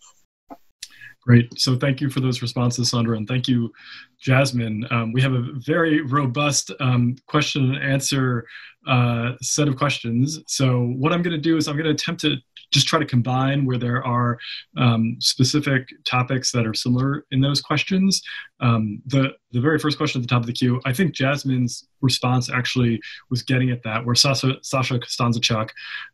Great. So thank you for those responses, Sandra, and thank you, Jasmine. Um, we have a very robust um, question and answer uh, set of questions. So what I'm going to do is I'm going to attempt to just try to combine where there are um, specific topics that are similar in those questions. Um, the the very first question at the top of the queue, I think Jasmine's response actually was getting at that, where Sasha, Sasha Costanza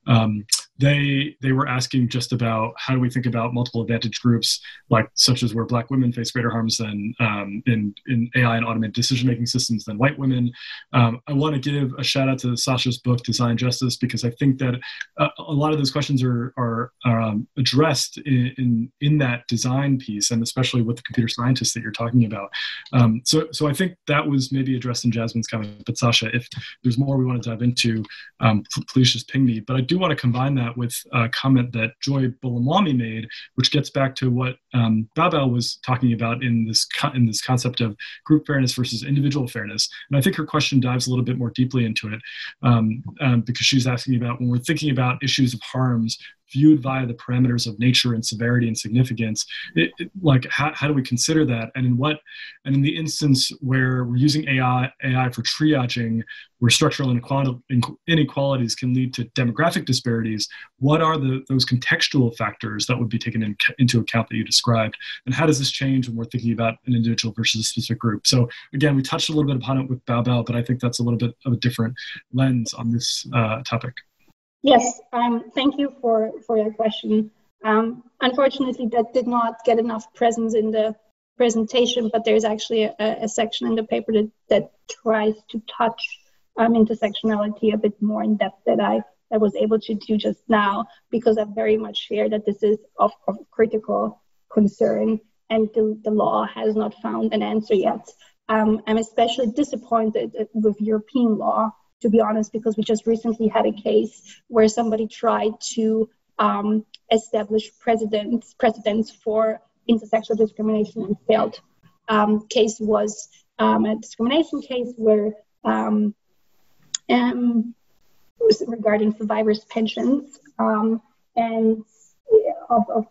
um, they they were asking just about how do we think about multiple advantage groups, like such as where Black women face greater harms than um, in in AI and automated decision making systems than white women. Um, I want to give a shout out to Sasha's book Design Justice because I think that a, uh, a lot of those questions are are, um, addressed in, in, in that design piece, and especially with the computer scientists that you're talking about. So so I think that was maybe addressed in Jasmine's comment. But Sasha, if there's more we want to dive into, um, please just ping me. But I do want to combine that with a comment that Joy Buolamwini made, which gets back to what um, Baobao was talking about in this co- in this concept of group fairness versus individual fairness. And I think her question dives a little bit more deeply into it um, um, because she's asking about when we're thinking about issues of harms viewed via the parameters of nature and severity and significance, it, it, like how, how do we consider that? And in what, and in the instance where we're using AI, AI for triaging, where structural inequalities can lead to demographic disparities, what are the, those contextual factors that would be taken in, into account that you described? And how does this change when we're thinking about an individual versus a specific group? So again, we touched a little bit upon it with Baobao, but I think that's a little bit of a different lens on this uh, topic. Yes, um, thank you for, for your question. Um, unfortunately, that did not get enough presence in the presentation, but there's actually a, a section in the paper that, that tries to touch um, intersectionality a bit more in depth that I, I was able to do just now because I very much share that this is of, of critical concern and the, the law has not found an answer yet. Um, I'm especially disappointed with European law to be honest, because we just recently had a case where somebody tried to um, establish precedents, precedents for intersectional discrimination and failed. Um, case was um, a discrimination case where um, um, regarding survivors' pensions um, and of, of,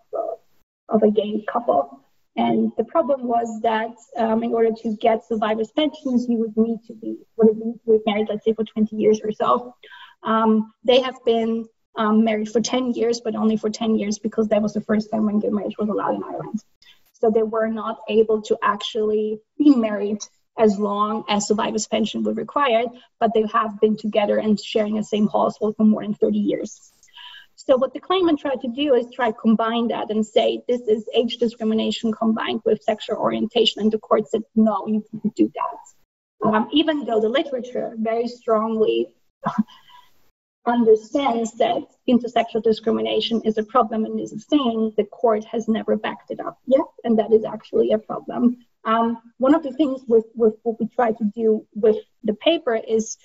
of a gay couple. And the problem was that um, in order to get survivors' pensions, you would need to be would need to be married, let's say, for 20 years or so. Um, they have been um, married for 10 years, but only for 10 years because that was the first time when gay marriage was allowed in Ireland. So they were not able to actually be married as long as survivors' pension would require, but they have been together and sharing the same household for more than 30 years. So what the claimant tried to do is try to combine that and say this is age discrimination combined with sexual orientation, and the court said no, you can't do that. Um, even though the literature very strongly understands that intersectional discrimination is a problem and is a thing, the court has never backed it up yet, and that is actually a problem. Um, one of the things with, with what we try to do with the paper is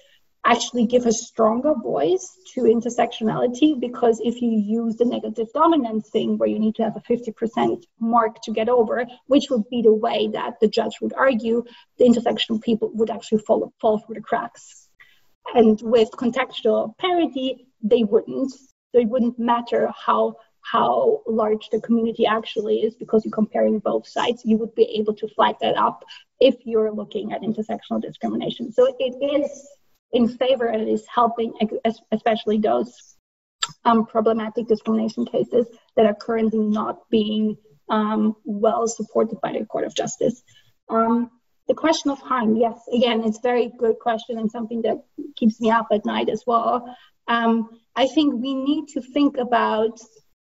actually give a stronger voice to intersectionality because if you use the negative dominance thing where you need to have a 50% mark to get over, which would be the way that the judge would argue, the intersectional people would actually fall, fall through the cracks. And with contextual parity, they wouldn't. So it wouldn't matter how how large the community actually is because you're comparing both sides. You would be able to flag that up if you're looking at intersectional discrimination. So it is in favor and is helping especially those um, problematic discrimination cases that are currently not being um, well supported by the Court of Justice. Um, the question of harm, yes, again, it's a very good question and something that keeps me up at night as well. Um, I think we need to think about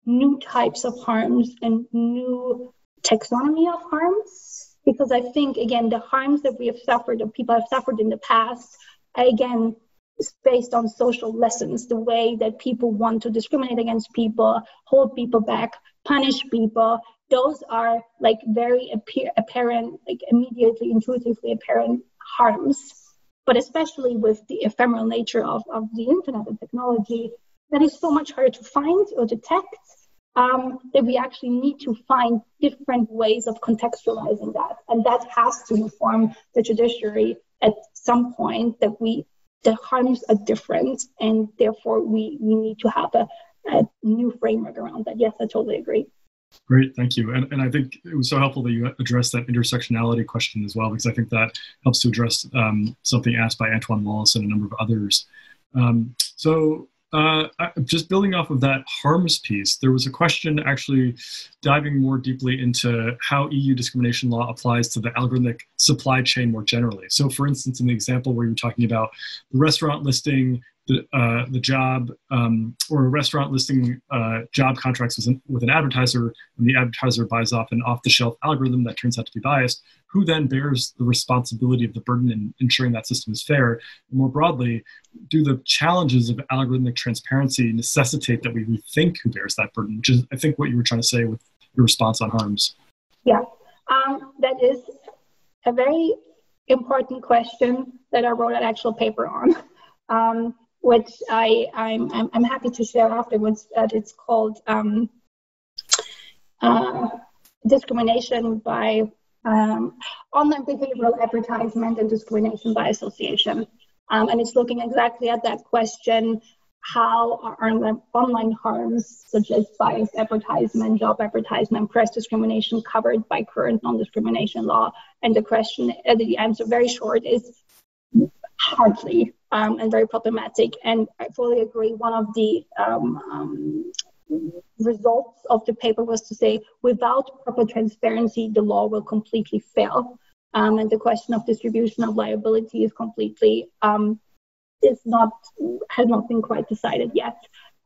new types of harms and new taxonomy of harms because I think, again, the harms that we have suffered or people have suffered in the past again it's based on social lessons, the way that people want to discriminate against people, hold people back, punish people. Those are like very appear, apparent, like immediately, intuitively apparent harms. But especially with the ephemeral nature of, of the internet and technology, that is so much harder to find or detect um, that we actually need to find different ways of contextualizing that. And that has to inform the judiciary at some point that we the harms are different and therefore we, we need to have a, a new framework around that. Yes, I totally agree. Great, thank you. And, and I think it was so helpful that you addressed that intersectionality question as well, because I think that helps to address um, something asked by Antoine Wallace and a number of others. Um, so uh, just building off of that harms piece, there was a question actually diving more deeply into how EU discrimination law applies to the algorithmic supply chain more generally. So, for instance, in the example where you're talking about the restaurant listing the, uh, the job um, or a restaurant listing uh, job contracts with an, with an advertiser, and the advertiser buys off an off the shelf algorithm that turns out to be biased, who then bears the responsibility of the burden in ensuring that system is fair? And more broadly, do the challenges of algorithmic transparency necessitate that we rethink who bears that burden, which is, I think, what you were trying to say with your response on harms? Yeah, um, that is a very important question that I wrote an actual paper on. Um, which I, I'm, I'm, I'm happy to share afterwards. That it's called um, uh, discrimination by um, online behavioral advertisement and discrimination by association. Um, and it's looking exactly at that question how are online harms such as bias advertisement, job advertisement, price discrimination covered by current non-discrimination law? And the question, uh, the answer, very short, is hardly um, and very problematic. And I fully agree. One of the um, um, results of the paper was to say without proper transparency, the law will completely fail. Um, and the question of distribution of liability is completely um, is not has not been quite decided yet.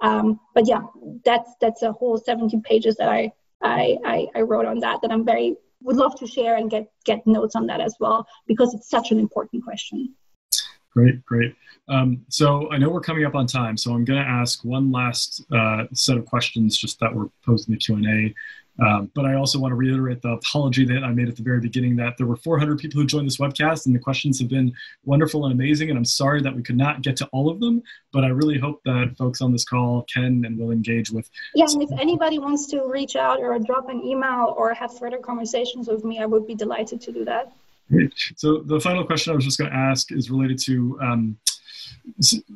Um, but yeah, that's that's a whole 17 pages that I I I wrote on that that I'm very would love to share and get get notes on that as well because it's such an important question. Great, great. Um, so I know we're coming up on time, so I'm going to ask one last uh, set of questions just that were posed in the Q&A. Um, but I also want to reiterate the apology that I made at the very beginning that there were 400 people who joined this webcast and the questions have been wonderful and amazing. And I'm sorry that we could not get to all of them, but I really hope that folks on this call can and will engage with. Yeah, and if anybody wants to reach out or drop an email or have further conversations with me, I would be delighted to do that. So the final question I was just going to ask is related to um,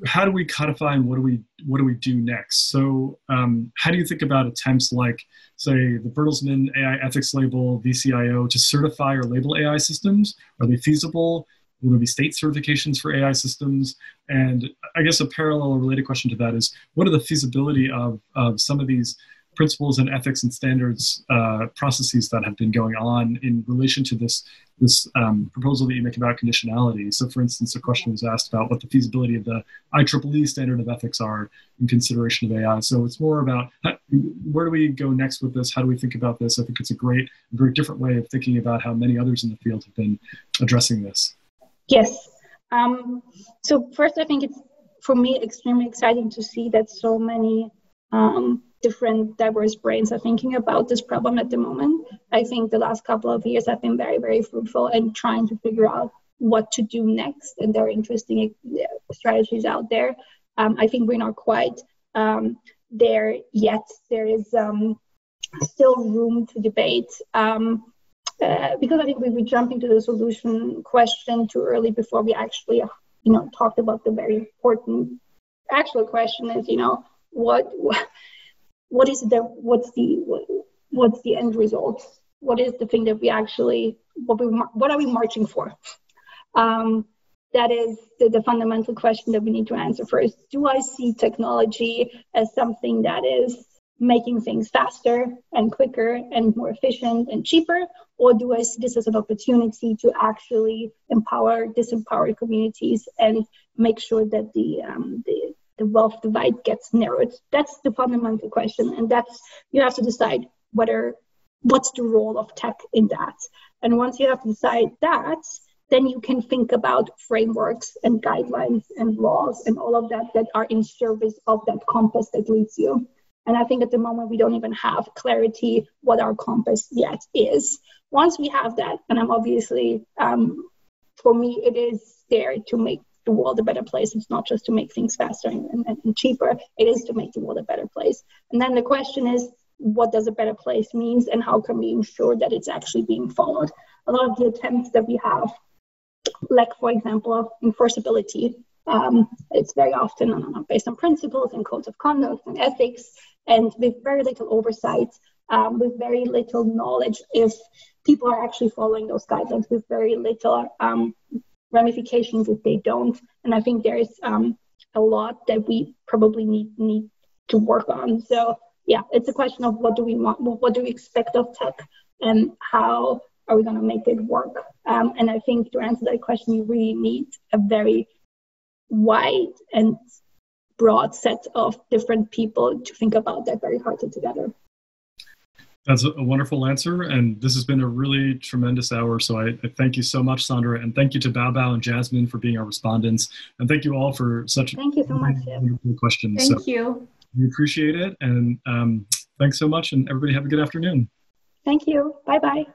how do we codify and what do we what do we do next? So um, how do you think about attempts like, say, the Bertelsmann AI ethics label, VCIO, to certify or label AI systems? Are they feasible? Will there be state certifications for AI systems? And I guess a parallel related question to that is, what are the feasibility of, of some of these principles and ethics and standards uh, processes that have been going on in relation to this this um, proposal that you make about conditionality. So, for instance, a question was asked about what the feasibility of the IEEE standard of ethics are in consideration of AI. So, it's more about how, where do we go next with this? How do we think about this? I think it's a great, very different way of thinking about how many others in the field have been addressing this. Yes. Um, so, first, I think it's for me extremely exciting to see that so many um, different diverse brains are thinking about this problem at the moment. I think the last couple of years have been very, very fruitful in trying to figure out what to do next, and there are interesting uh, strategies out there. Um, I think we're not quite um, there yet. There is um, still room to debate. Um, uh, because I think we we jump into the solution question too early before we actually, you know, talked about the very important actual question is, you know, what what is the what's the what's the end result? What is the thing that we actually what we what are we marching for? Um, that is the, the, fundamental question that we need to answer first. Do I see technology as something that is making things faster and quicker and more efficient and cheaper? Or do I see this as an opportunity to actually empower disempowered communities and make sure that the, um, the, the wealth divide gets narrowed? That's the fundamental question. And that's, you have to decide whether, what's the role of tech in that? And once you have to decide that, then you can think about frameworks and guidelines and laws and all of that that are in service of that compass that leads you. And I think at the moment we don't even have clarity what our compass yet is. Once we have that, and I'm obviously, um, for me, it is there to make the world a better place. It's not just to make things faster and, and, and cheaper, it is to make the world a better place. And then the question is, what does a better place means and how can we ensure that it's actually being followed? A lot of the attempts that we have, like for example, enforceability, um, it's very often based on principles and codes of conduct and ethics, and with very little oversight, um, with very little knowledge if people are actually following those guidelines, with very little um, ramifications if they don't. And I think there is um, a lot that we probably need need to work on. So yeah, it's a question of what do we want, what do we expect of tech, and how are we going to make it work? Um, and I think to answer that question, you really need a very wide and broad set of different people to think about that very hard together. That's a wonderful answer, and this has been a really tremendous hour. So I, I, thank you so much, Sandra, and thank you to Baobao and Jasmine for being our respondents, and thank you all for such thank you so much wonderful questions. Thank so you. We appreciate it, and um, thanks so much, and everybody have a good afternoon. Thank you. Bye bye.